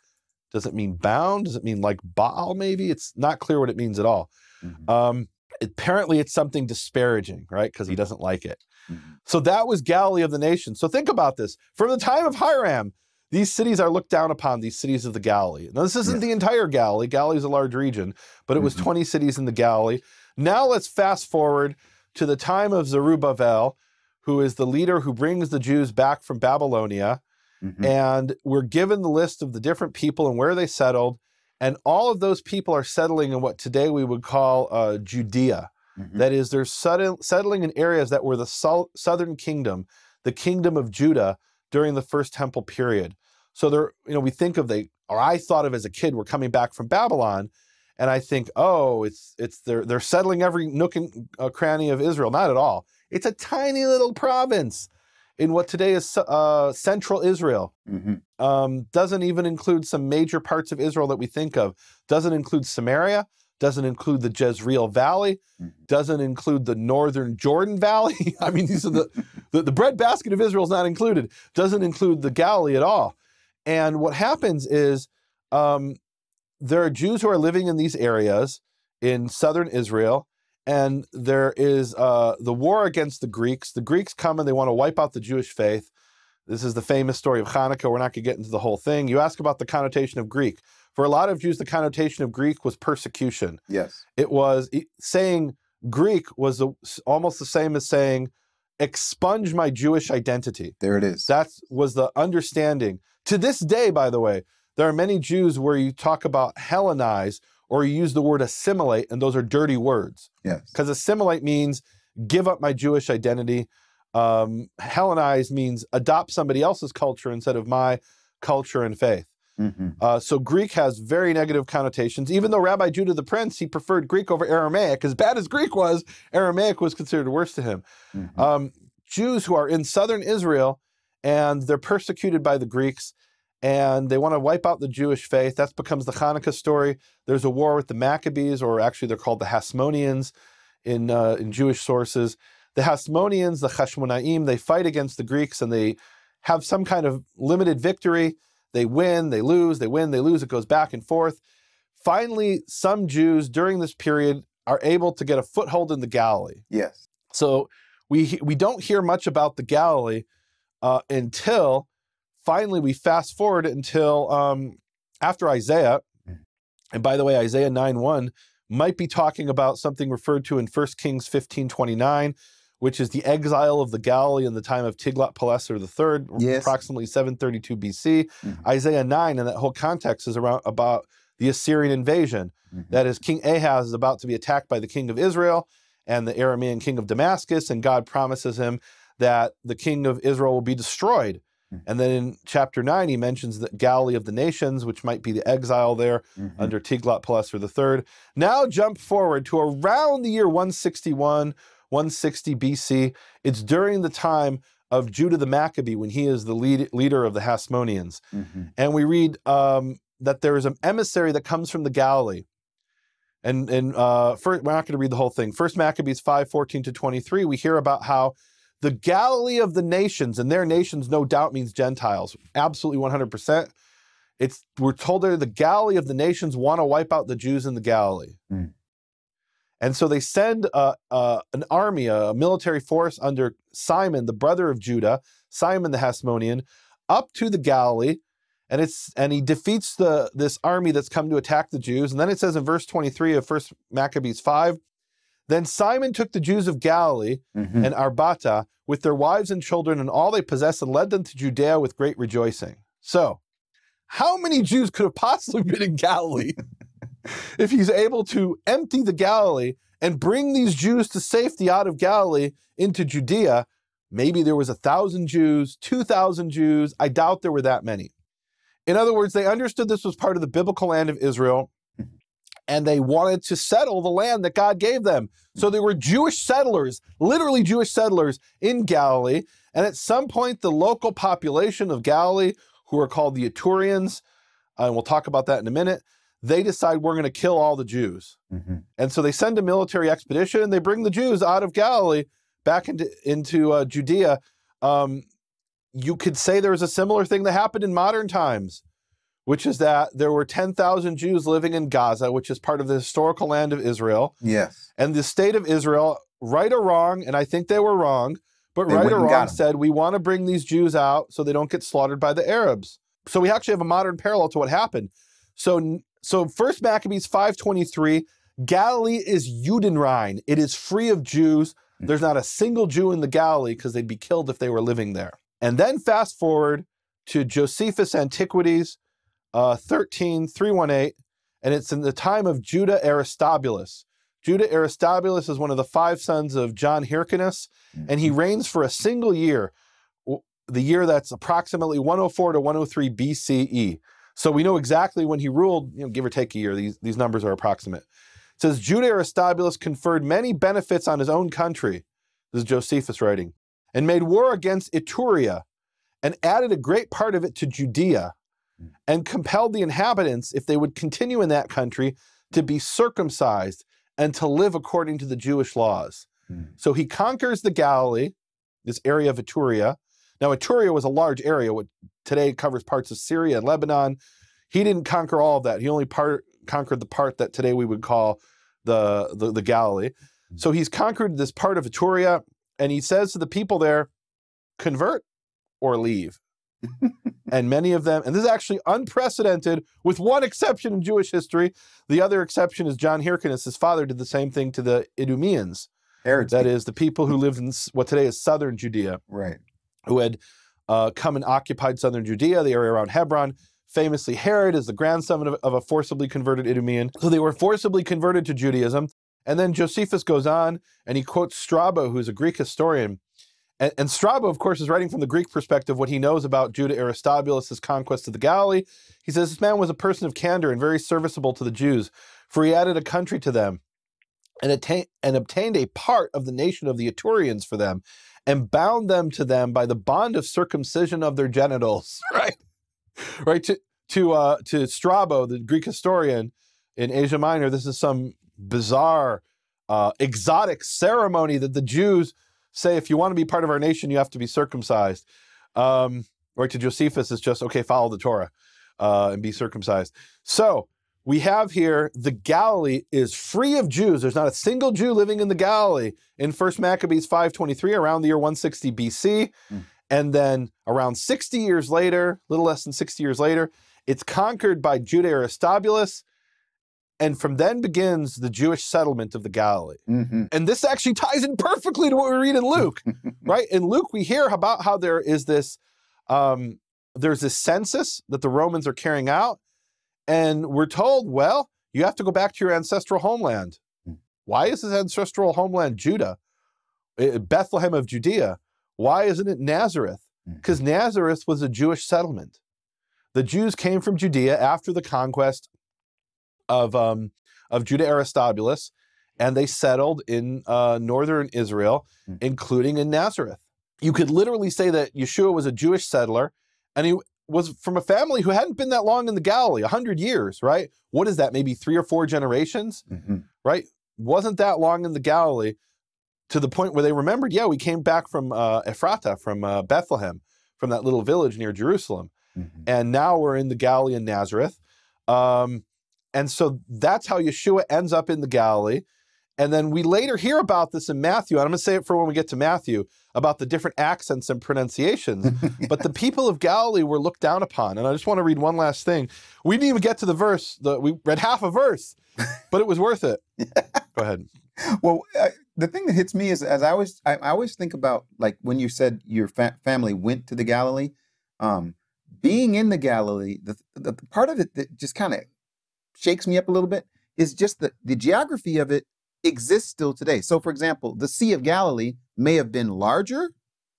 does it mean bound? Does it mean like Baal maybe? It's not clear what it means at all. Mhm, Um, apparently it's something disparaging, right? Because he doesn't like it. mhm. So that was Galilee of the nations. So think about this. From the time of Hiram, these cities are looked down upon, these cities of the Galilee. Now, this isn't Yeah. the entire Galilee. Galilee is a large region, but it was Mhm. 20 cities in the Galilee. Now let's fast forward to the time of Zerubbabel, who is the leader who brings the Jews back from Babylonia. Mhm. And we're given the list of the different people and where they settled. And all of those people are settling in what today we would call uh, Judea. Mhm. That is, they're settling in areas that were the sou- southern kingdom, the kingdom of Judah during the first temple period. So they're, you know, we think of they, or I thought of as a kid, we're coming back from Babylon, and I think, oh, it's it's they're they're settling every nook and uh, cranny of Israel. Not at all. It's a tiny little province in what today is uh, central Israel Mhm. um, doesn't even include some major parts of Israel that we think of. Doesn't include Samaria. Doesn't include the Jezreel Valley. Mhm. Doesn't include the northern Jordan Valley. <laughs> I mean, these are the, <laughs> the the breadbasket of Israel is not included. Doesn't include the Galilee at all. And what happens is um, there are Jews who are living in these areas in southern Israel, and there is uh, the war against the Greeks. The Greeks come and they want to wipe out the Jewish faith. This is the famous story of Hanukkah. We're not going to get into the whole thing. You ask about the connotation of Greek. For a lot of Jews, the connotation of Greek was persecution. Yes. It was it- saying Greek was the, almost the same as saying expunge my Jewish identity. There it is. That was the understanding. To this day, by the way, there are many Jews where you talk about Hellenize or you use the word assimilate, and those are dirty words. yes. Because assimilate means give up my Jewish identity. Um, Hellenize means adopt somebody else's culture instead of my culture and faith. hmm Uh, so Greek has very negative connotations. Even though Rabbi Judah the Prince, he preferred Greek over Aramaic. As bad as Greek was, Aramaic was considered worse to him. hmm Um, Jews who are in southern Israel and they're persecuted by the Greeks and they want to wipe out the Jewish faith. That becomes the Hanukkah story. There's a war with the Maccabees, or actually they're called the Hasmoneans in, uh, in Jewish sources. The Hasmoneans, the Hashmonaim, they fight against the Greeks and they have some kind of limited victory. They win, they lose, they win, they lose. It goes back and forth. Finally, some Jews during this period are able to get a foothold in the Galilee. Yes. So we we don't hear much about the Galilee uh, until finally we fast forward until um, after Isaiah. Mhm. And by the way, Isaiah 9 1 might be talking about something referred to in 1 Kings fifteen twenty nine, which is the exile of the Galilee in the time of Tiglath-Pileser III, Yes. approximately 732 BC. Mhm. Isaiah 9 and that whole context is around about the Assyrian invasion. Mhm. That is, King Ahaz is about to be attacked by the king of Israel and the Aramean king of Damascus, and God promises him that the king of Israel will be destroyed. Mhm. And then in chapter 9, he mentions the Galilee of the nations, which might be the exile there Mhm. under Tiglath-Pileser III. Now jump forward to around the year 161, 160 BC. It's during the time of Judah the Maccabee when he is the lead, leader of the Hasmoneans. Mhm. And we read um, that there is an emissary that comes from the Galilee. And, and uh, first, we're not going to read the whole thing. First Maccabees 5 14 to 23, we hear about how the Galilee of the nations, and their nations no doubt means Gentiles, absolutely 100%. It's, we're told there the Galilee of the nations want to wipe out the Jews in the Galilee. Hmm. And so they send uh, uh, an army, a military force under Simon, the brother of Judah, Simon the Hasmonean, up to the Galilee and it's and he defeats the this army that's come to attack the Jews. And then it says in verse 23 of First Maccabees 5, then Simon took the Jews of Galilee Mhm. and Arbata with their wives and children and all they possessed and led them to Judea with great rejoicing. So, how many Jews could have possibly been in Galilee <laughs> if he's able to empty the Galilee and bring these Jews to safety out of Galilee into Judea? Maybe there was a thousand Jews, two thousand Jews. I doubt there were that many. In other words, they understood this was part of the biblical land of Israel and they wanted to settle the land that God gave them. So they were Jewish settlers, literally Jewish settlers in Galilee. And at some point, the local population of Galilee, who are called the Iturians, uh, and we'll talk about that in a minute, they decide we're going to kill all the Jews. Mhm. And so they send a military expedition and they bring the Jews out of Galilee back into, into uh, Judea. Um, you could say there was a similar thing that happened in modern times, which is that there were 10,000 Jews living in Gaza, which is part of the historical land of Israel. Yes. And the state of Israel, right or wrong, and I think they were wrong, but They right or wrong said, we want to bring these Jews out so they don't get slaughtered by the Arabs. So we actually have a modern parallel to what happened. So, so first Maccabees 523, Galilee is Judenrein. It is free of Jews. Hmm. There's not a single Jew in the Galilee because they'd be killed if they were living there. And then fast forward to Josephus Antiquities, uh, 13, 318, and it's in the time of Judah Aristobulus. Judah Aristobulus is one of the five sons of John Hyrcanus, and he reigns for a single year, the year that's approximately 104 to 103 BCE. So we know exactly when he ruled, you know, give or take a year. These, these numbers are approximate. It says Judah Aristobulus conferred many benefits on his own country. This is Josephus writing, and made war against Iturea, and added a great part of it to Judea, Mm. and compelled the inhabitants, if they would continue in that country, to mm. be circumcised and to live according to the Jewish laws. Hmm. So he conquers the Galilee, this area of Iturea. Now, Iturea was a large area, what today covers parts of Syria and Lebanon. He didn't conquer all of that. He only part, conquered the part that today we would call the, the, the Galilee. Mm. So he's conquered this part of Iturea, and he says to the people there, convert or leave. And many of them, and this is actually unprecedented, with one exception in Jewish history. The other exception is John Hyrcanus. His father did the same thing to the Idumeans. Herod's That is, the people who lived in what today is southern Judea, right. who had uh, come and occupied southern Judea, the area around Hebron. Famously, Herod is the grandson of, of a forcibly converted Idumean. So they were forcibly converted to Judaism. And then Josephus goes on and he quotes Strabo, who's a Greek historian. And, and Strabo, of course, is writing from the Greek perspective what he knows about Judah Aristobulus' conquest of the Galilee. He says this man was a person of candor and very serviceable to the Jews, for he added a country to them and, and obtained a part of the nation of the Iturians for them and bound them to them by the bond of circumcision of their genitals. <laughs> Right, right. To to uh, to Strabo, the Greek historian in Asia Minor, this is some bizarre, uh, exotic ceremony that the Jews say if you want to be part of our nation, you have to be circumcised. Um, right to Josephus is just okay, follow the Torah uh, and be circumcised. So we have here the Galilee is free of Jews. There's not a single Jew living in the Galilee in First Maccabees 523 around the year 160 BC. Mm. And then around 60 years later, a little less than 60 years later, it's conquered by Judah Aristobulus. And from then begins the Jewish settlement of the Galilee. hmm And this actually ties in perfectly to what we read in Luke <laughs> right? In Luke, we hear about how there is this, um, there's this census that the Romans are carrying out, and we're told, well, you have to go back to your ancestral homeland. Mm. Why is his ancestral homeland Judah, Eh, Bethlehem of Judea? Why isn't it Nazareth? Because Nazareth was a Jewish settlement. The Jews came from Judea after the conquest of um, of Judah Aristobulus, and they settled in uh, northern Israel, Mm. including in Nazareth. You could literally say that Yeshua was a Jewish settler, and he was from a family who hadn't been that long in the Galilee, a hundred years, right? What is that? Maybe three or four generations, hmm right? Wasn't that long in the Galilee, to the point where they remembered, yeah, we came back from uh, Ephrata, from uh, Bethlehem, from that little village near Jerusalem hmm and now we're in the Galilee in Nazareth. Um, and so that's how Yeshua ends up in the Galilee. And then we later hear about this in Matthew. And I'm going to say it for when we get to Matthew about the different accents and pronunciations. <laughs> but the people of Galilee were looked down upon. And I just want to read one last thing. We didn't even get to the verse. The, we read half a verse, <laughs> but it was worth it. Go ahead. Well, uh, the thing that hits me is as I always I, I always think about like when you said your fa- family went to the Galilee, um, being in the Galilee. The, the, the part of it that just kind of shakes me up a little bit is just that the geography of it exists still today. So, for example, the Sea of Galilee may have been larger,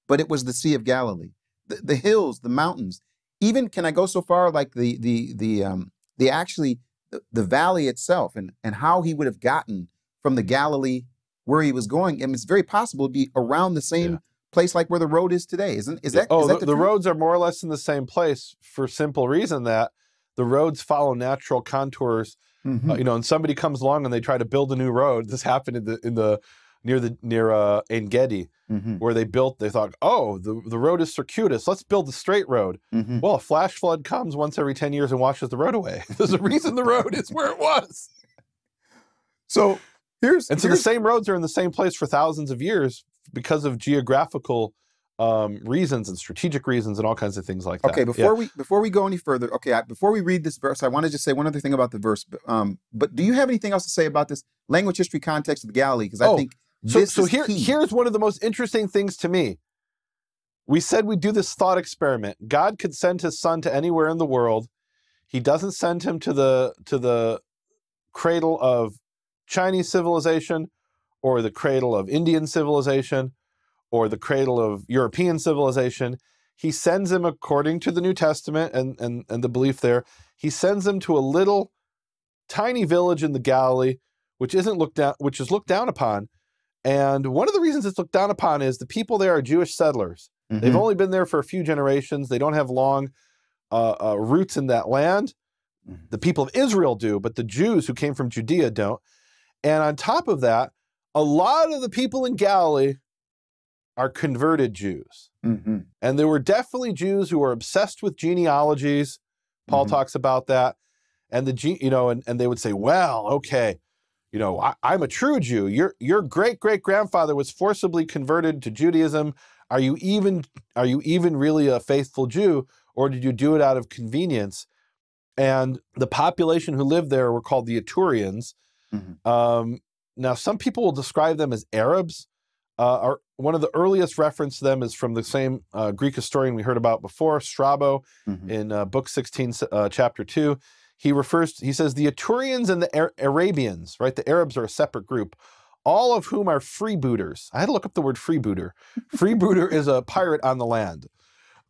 but it was the Sea of Galilee. The, the hills, the mountains, even can I go so far like the the the um the actually the, the valley itself and and how he would have gotten from the Galilee where he was going. I mean, it's very possible to be around the same Yeah. place like where the road is today. Isn't is that? oh, is the, that the truth? roads are more or less in the same place for simple reason that the roads follow natural contours Mhm. Uh, you know, and somebody comes along and they try to build a new road. This happened in the in the near the near uh En Gedi, Mhm. where they built. They thought, oh, the the road is circuitous. Let's build the straight road. Mhm. Well, a flash flood comes once every ten years and washes the road away. <laughs> There's a reason the road is where it was. So here's And so the same roads are in the same place for thousands of years because of geographical um, reasons and strategic reasons and all kinds of things like that. Okay, Yeah. before we before we go any further, okay, I, before we read this verse, I want to just say one other thing about the verse. Um, but do you have anything else to say about this language, history, context of the Galilee? Because I Oh, think So, this so is here, key. here's one of the most interesting things to me. We said we'd do this thought experiment. God could send his son to anywhere in the world. He doesn't send him to the to the cradle of Chinese civilization or the cradle of Indian civilization or the cradle of European civilization. He sends him according to the New Testament and, and, and the belief there. He sends him to a little tiny village in the Galilee, which isn't looked down, which is looked down upon. And one of the reasons it's looked down upon is the people there are Jewish settlers. They've Mhm. only been there for a few generations. They don't have long uh, uh, roots in that land. Mhm. The people of Israel do, but the Jews who came from Judea don't. And on top of that, a lot of the people in Galilee are converted Jews. Mhm. And there were definitely Jews who were obsessed with genealogies. Paul Mhm. talks about that. And the you know, and, and they would say, well, okay, you know, I, I'm a true Jew. Your your great great grandfather was forcibly converted to Judaism. Are you even are you even really a faithful Jew, or did you do it out of convenience? And the population who lived there were called the Iturians. Mhm. Um, now, some people will describe them as Arabs. Uh, our, one of the earliest reference to them is from the same uh, Greek historian we heard about before, Strabo, Mhm. in uh, Book 16, uh, Chapter 2. He refers, to, he says, the Iturians and the Ar- Arabians, right? The Arabs are a separate group, all of whom are freebooters. I had to look up the word freebooter. <laughs> Freebooter is a pirate on the land.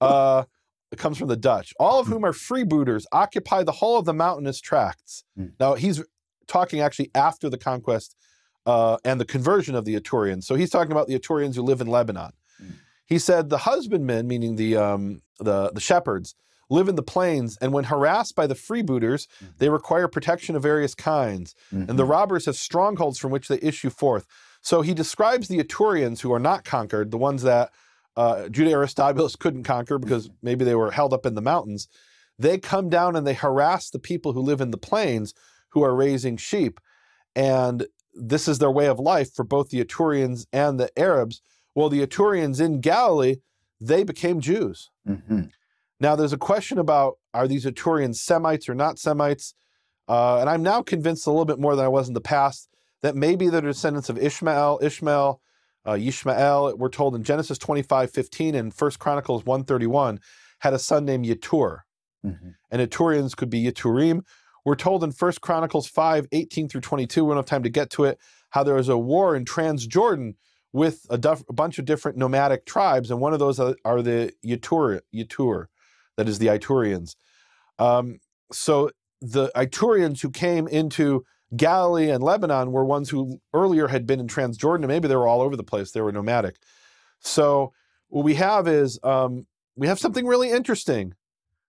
Uh, it comes from the Dutch. All of whom are freebooters occupy the whole of the mountainous tracts. Mm. Now, he's talking actually after the conquest uh, and the conversion of the Iturians. So he's talking about the Iturians who live in Lebanon. Mm. He said the husbandmen, meaning the um, the the shepherds, live in the plains, and when harassed by the freebooters, Mhm. they require protection of various kinds. And the Mhm. robbers have strongholds from which they issue forth. So he describes the Iturians who are not conquered, the ones that uh, Judah Aristobulus <laughs> couldn't conquer because maybe they were held up in the mountains. They come down and they harass the people who live in the plains who are raising sheep. And this is their way of life for both the Iturians and the Arabs. Well, the Iturians in Galilee, they became Jews. Mhm. Now, there's a question about are these Iturians Semites or not Semites? Uh, and I'm now convinced a little bit more than I was in the past that maybe they're descendants of Ishmael, Ishmael, uh, Yishmael. We're told in Genesis 25, 15 and 1 Chronicles 131 had a son named Yetur. Mhm. And Iturians could be Yeturim. We're told in 1 Chronicles 5, 18 through 22, we don't have time to get to it, how there was a war in Transjordan with a, a bunch of different nomadic tribes, and one of those are, the Yetur, Yetur, that is the Iturians. Um, so the Iturians who came into Galilee and Lebanon were ones who earlier had been in Transjordan, and maybe they were all over the place. They were nomadic. So what we have is um, we have something really interesting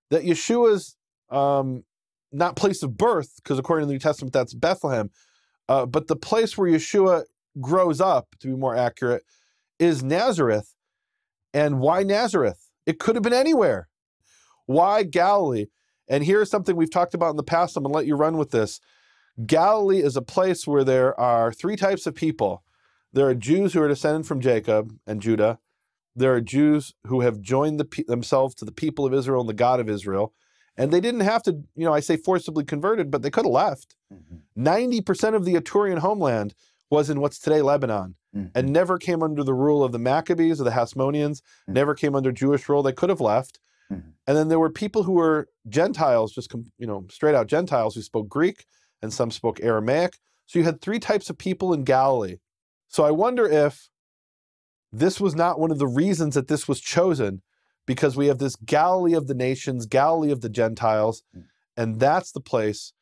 that Yeshua's um, not place of birth, because according to the New Testament, that's Bethlehem, uh, but the place where Yeshua grows up, to be more accurate, is Nazareth. And why Nazareth? It could have been anywhere. Why Galilee? And here's something we've talked about in the past. I'm going to let you run with this. Galilee is a place where there are three types of people. There are Jews who are descended from Jacob and Judah. There are Jews who have joined the, themselves to the people of Israel and the God of Israel. And they didn't have to, you know, I say forcibly converted, but they could have left. Mhm. 90% of the Iturian homeland was in what's today Lebanon Mhm. and never came under the rule of the Maccabees or the Hasmoneans, Mhm. never came under Jewish rule. They could have left. Mhm. And then there were people who were Gentiles, just, you know, straight out Gentiles who spoke Greek and some spoke Aramaic. So you had three types of people in Galilee. So I wonder if this was not one of the reasons that this was chosen because we have this Galilee of the nations, Galilee of the Gentiles, Mm. and that's the place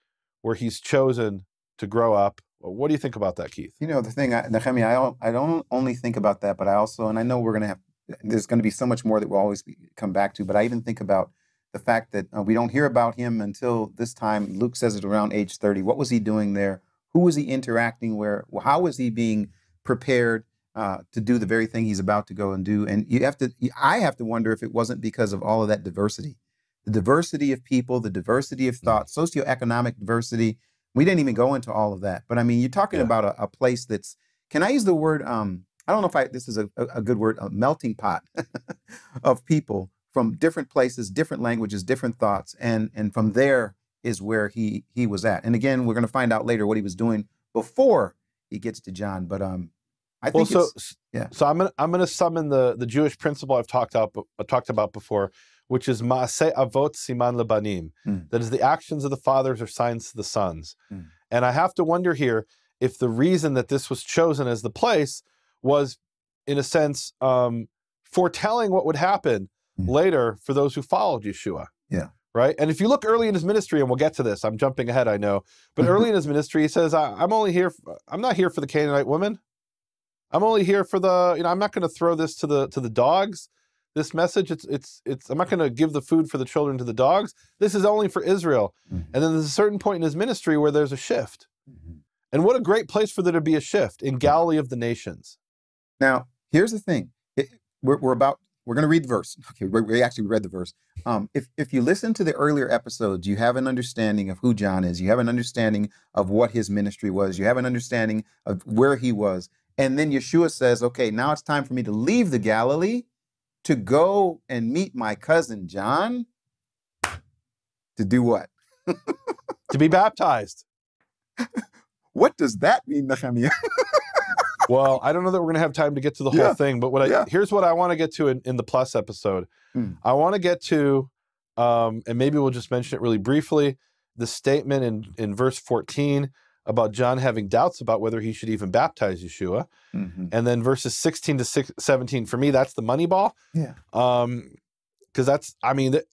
where he's chosen to grow up. What do you think about that, Keith? You know, the thing, I, Nehemia, I don't, I don't only think about that, but I also, and I know we're going to have, there's going to be so much more that we'll always be, come back to, but I even think about the fact that uh, we don't hear about him until this time. Luke says it around age 30. What was he doing there? Who was he interacting where? How was he being prepared uh, to do the very thing he's about to go and do? And you have to, I have to wonder if it wasn't because of all of that diversity, the diversity of people, the diversity of thought, socioeconomic diversity. We didn't even go into all of that, but I mean, you're talking Yeah. about a, a place that's. Can I use the word? Um, I don't know if I this is a, a, a good word, a melting pot <laughs> of people from different places, different languages, different thoughts, and and from there is where he he was at. And again, we're going to find out later what he was doing before he gets to John. But um, I Well, so yeah. so I'm gonna I'm gonna summon the the Jewish principle I've talked about uh, talked about before, which is Maaseh Avot Siman Lebanim. Mm. That is the actions of the fathers are signs to the sons. Mm. And I have to wonder here if the reason that this was chosen as the place was, in a sense, um, foretelling what would happen Mm. later for those who followed Yeshua. Yeah. Right. And if you look early in his ministry, and we'll get to this, I'm jumping ahead, I know, but early <laughs> in his ministry, he says, I, "I'm only here. I'm not here for the Canaanite woman. I'm only here for the. You know, I'm not going to throw this to the to the dogs. This message, it's it's it's. I'm not going to give the food for the children to the dogs. This is only for Israel. Mhm. And then there's a certain point in his ministry where there's a shift. Mhm. And what a great place for there to be a shift in Galilee of the nations. Now, here's the thing. It, we're, we're about we're going to read the verse. <laughs> Okay, we we actually read the verse. Um, if if you listen to the earlier episodes, you have an understanding of who John is. You have an understanding of what his ministry was. You have an understanding of where he was. And then Yeshua says, "Okay, now it's time for me to leave the Galilee to go and meet my cousin John to do what? <laughs> To be baptized. what does that mean, Nehemia? <laughs> well, I don't know that we're going to have time to get to the Yeah. whole thing, but what I Yeah. here's what I want to get to in, in the plus episode. Mm. I want to get to, um, and maybe we'll just mention it really briefly, the statement in in verse 14 about John having doubts about whether he should even baptize Yeshua, Mhm. and then verses 16 to six, 17. For me, that's the money ball. Yeah. um because that's i mean that,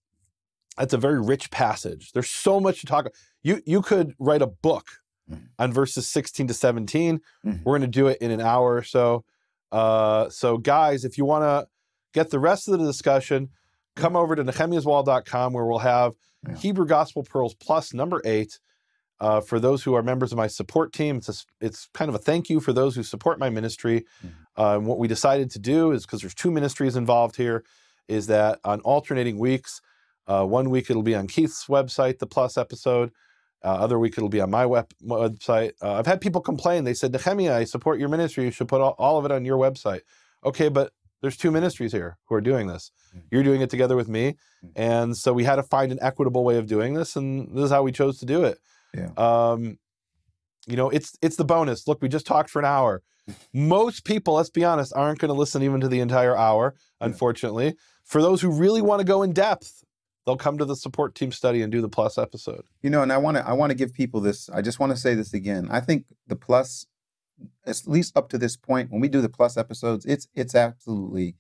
that's a very rich passage there's so much to talk about you you could write a book Mhm. on verses 16 to 17 Mhm. we're going to do it in an hour or so uh so guys if you want to get the rest of the discussion come over to nehemiaswall.com where we'll have Yeah. hebrew gospel pearls plus number eight uh, for those who are members of my support team, it's a it's kind of a thank you for those who support my ministry. Mhm. Uh, and what we decided to do is because there's two ministries involved here, is that on alternating weeks, uh, one week it'll be on Keith's website, the Plus episode. Uh, other week it'll be on my web- website. Uh, I've had people complain. They said, Nehemia, I support your ministry. You should put all, all of it on your website. Okay, but there's two ministries here who are doing this. Mm. You're doing it together with me. Mm. And so we had to find an equitable way of doing this. And this is how we chose to do it. Yeah. Um, you know, it's it's the bonus. Look, we just talked for an hour. Most people, let's be honest, aren't going to listen even to the entire hour, Yeah. unfortunately. For those who really want to go in depth, they'll come to the support team study and do the plus episode. You know, and I want to I want to give people this. I just want to say this again. I think the plus, at least up to this point, when we do the plus episodes, it's it's absolutely,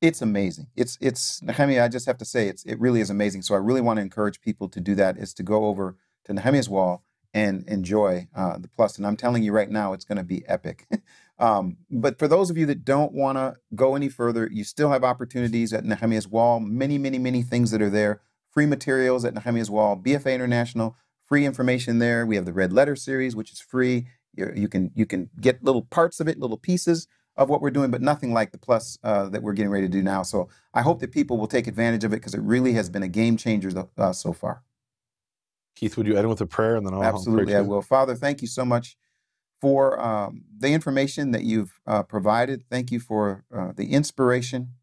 it's amazing. It's it's Nehemia. I just have to say it's it really is amazing. So I really want to encourage people to do that. Is to go over to Nehemia's wall and enjoy uh, the plus. And I'm telling you right now, it's going to be epic. <laughs> um, but for those of you that don't want to go any further, you still have opportunities at Nehemia's wall. Many, many, many things that are there free materials at Nehemia's Wall, BFA International, free information there. We have the Red Letter series, which is free. you you can you can get little parts of it, little pieces of what we're doing, but nothing like the plus uh, that we're getting ready to do now. So I hope that people will take advantage of it because it really has been a game changer uh, so far. Keith, would you end with a prayer and then I'll Absolutely, I will. Father, thank you so much for um, the information that you've uh, provided. Thank you for uh, the inspiration.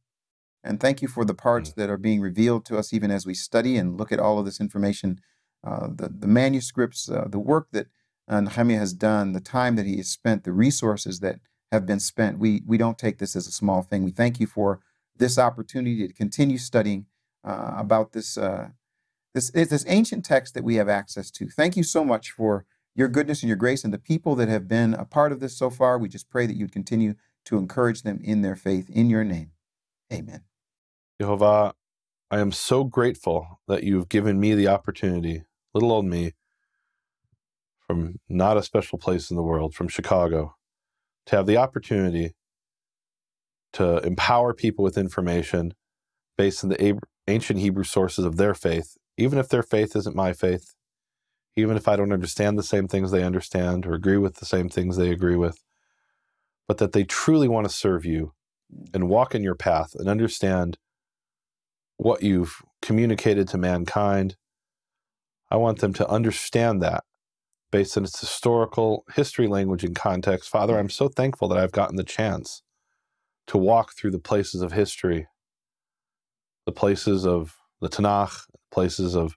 And thank you for the parts that are being revealed to us even as we study and look at all of this information, uh, the, the manuscripts, uh, the work that uh, Nehemia has done, the time that he has spent, the resources that have been spent. We, we don't take this as a small thing. We thank you for this opportunity to continue studying uh, about this, uh, this, it's this ancient text that we have access to. Thank you so much for your goodness and your grace and the people that have been a part of this so far. We just pray that you'd continue to encourage them in their faith in your name. Amen. Yehovah, I am so grateful that you've given me the opportunity, little old me, from not a special place in the world, from Chicago, to have the opportunity to empower people with information based on the ancient Hebrew sources of their faith, even if their faith isn't my faith, even if I don't understand the same things they understand or agree with the same things they agree with, but that they truly want to serve you and walk in your path and understand what you've communicated to mankind. I want them to understand that based on its historical history, language, and context. Father, I'm so thankful that I've gotten the chance to walk through the places of history, the places of the Tanakh, places of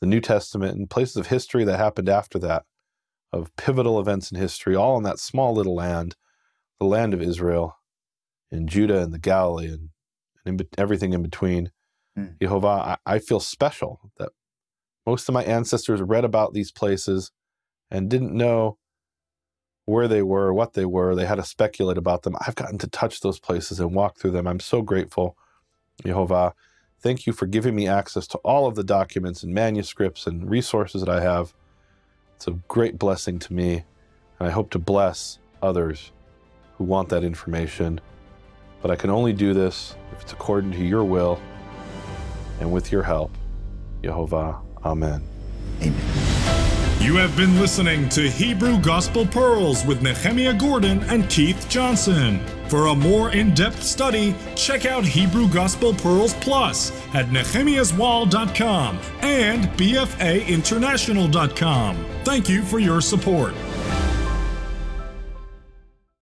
the New Testament, and places of history that happened after that, of pivotal events in history, all in that small little land, the land of Israel, and Judah and the Galilee, and, and in, everything in between. Mm. Yehovah, I, I feel special that most of my ancestors read about these places and didn't know where they were, what they were. They had to speculate about them. I've gotten to touch those places and walk through them. I'm so grateful, Yehovah. Thank you for giving me access to all of the documents and manuscripts and resources that I have. It's a great blessing to me, and I hope to bless others who want that information. But I can only do this if it's according to your will and with your help. Yehovah, Amen. Amen. You have been listening to Hebrew Gospel Pearls with Nehemia Gordon and Keith Johnson. For a more in depth study, check out Hebrew Gospel Pearls Plus at nehemiaswall.com and bfainternational.com. Thank you for your support.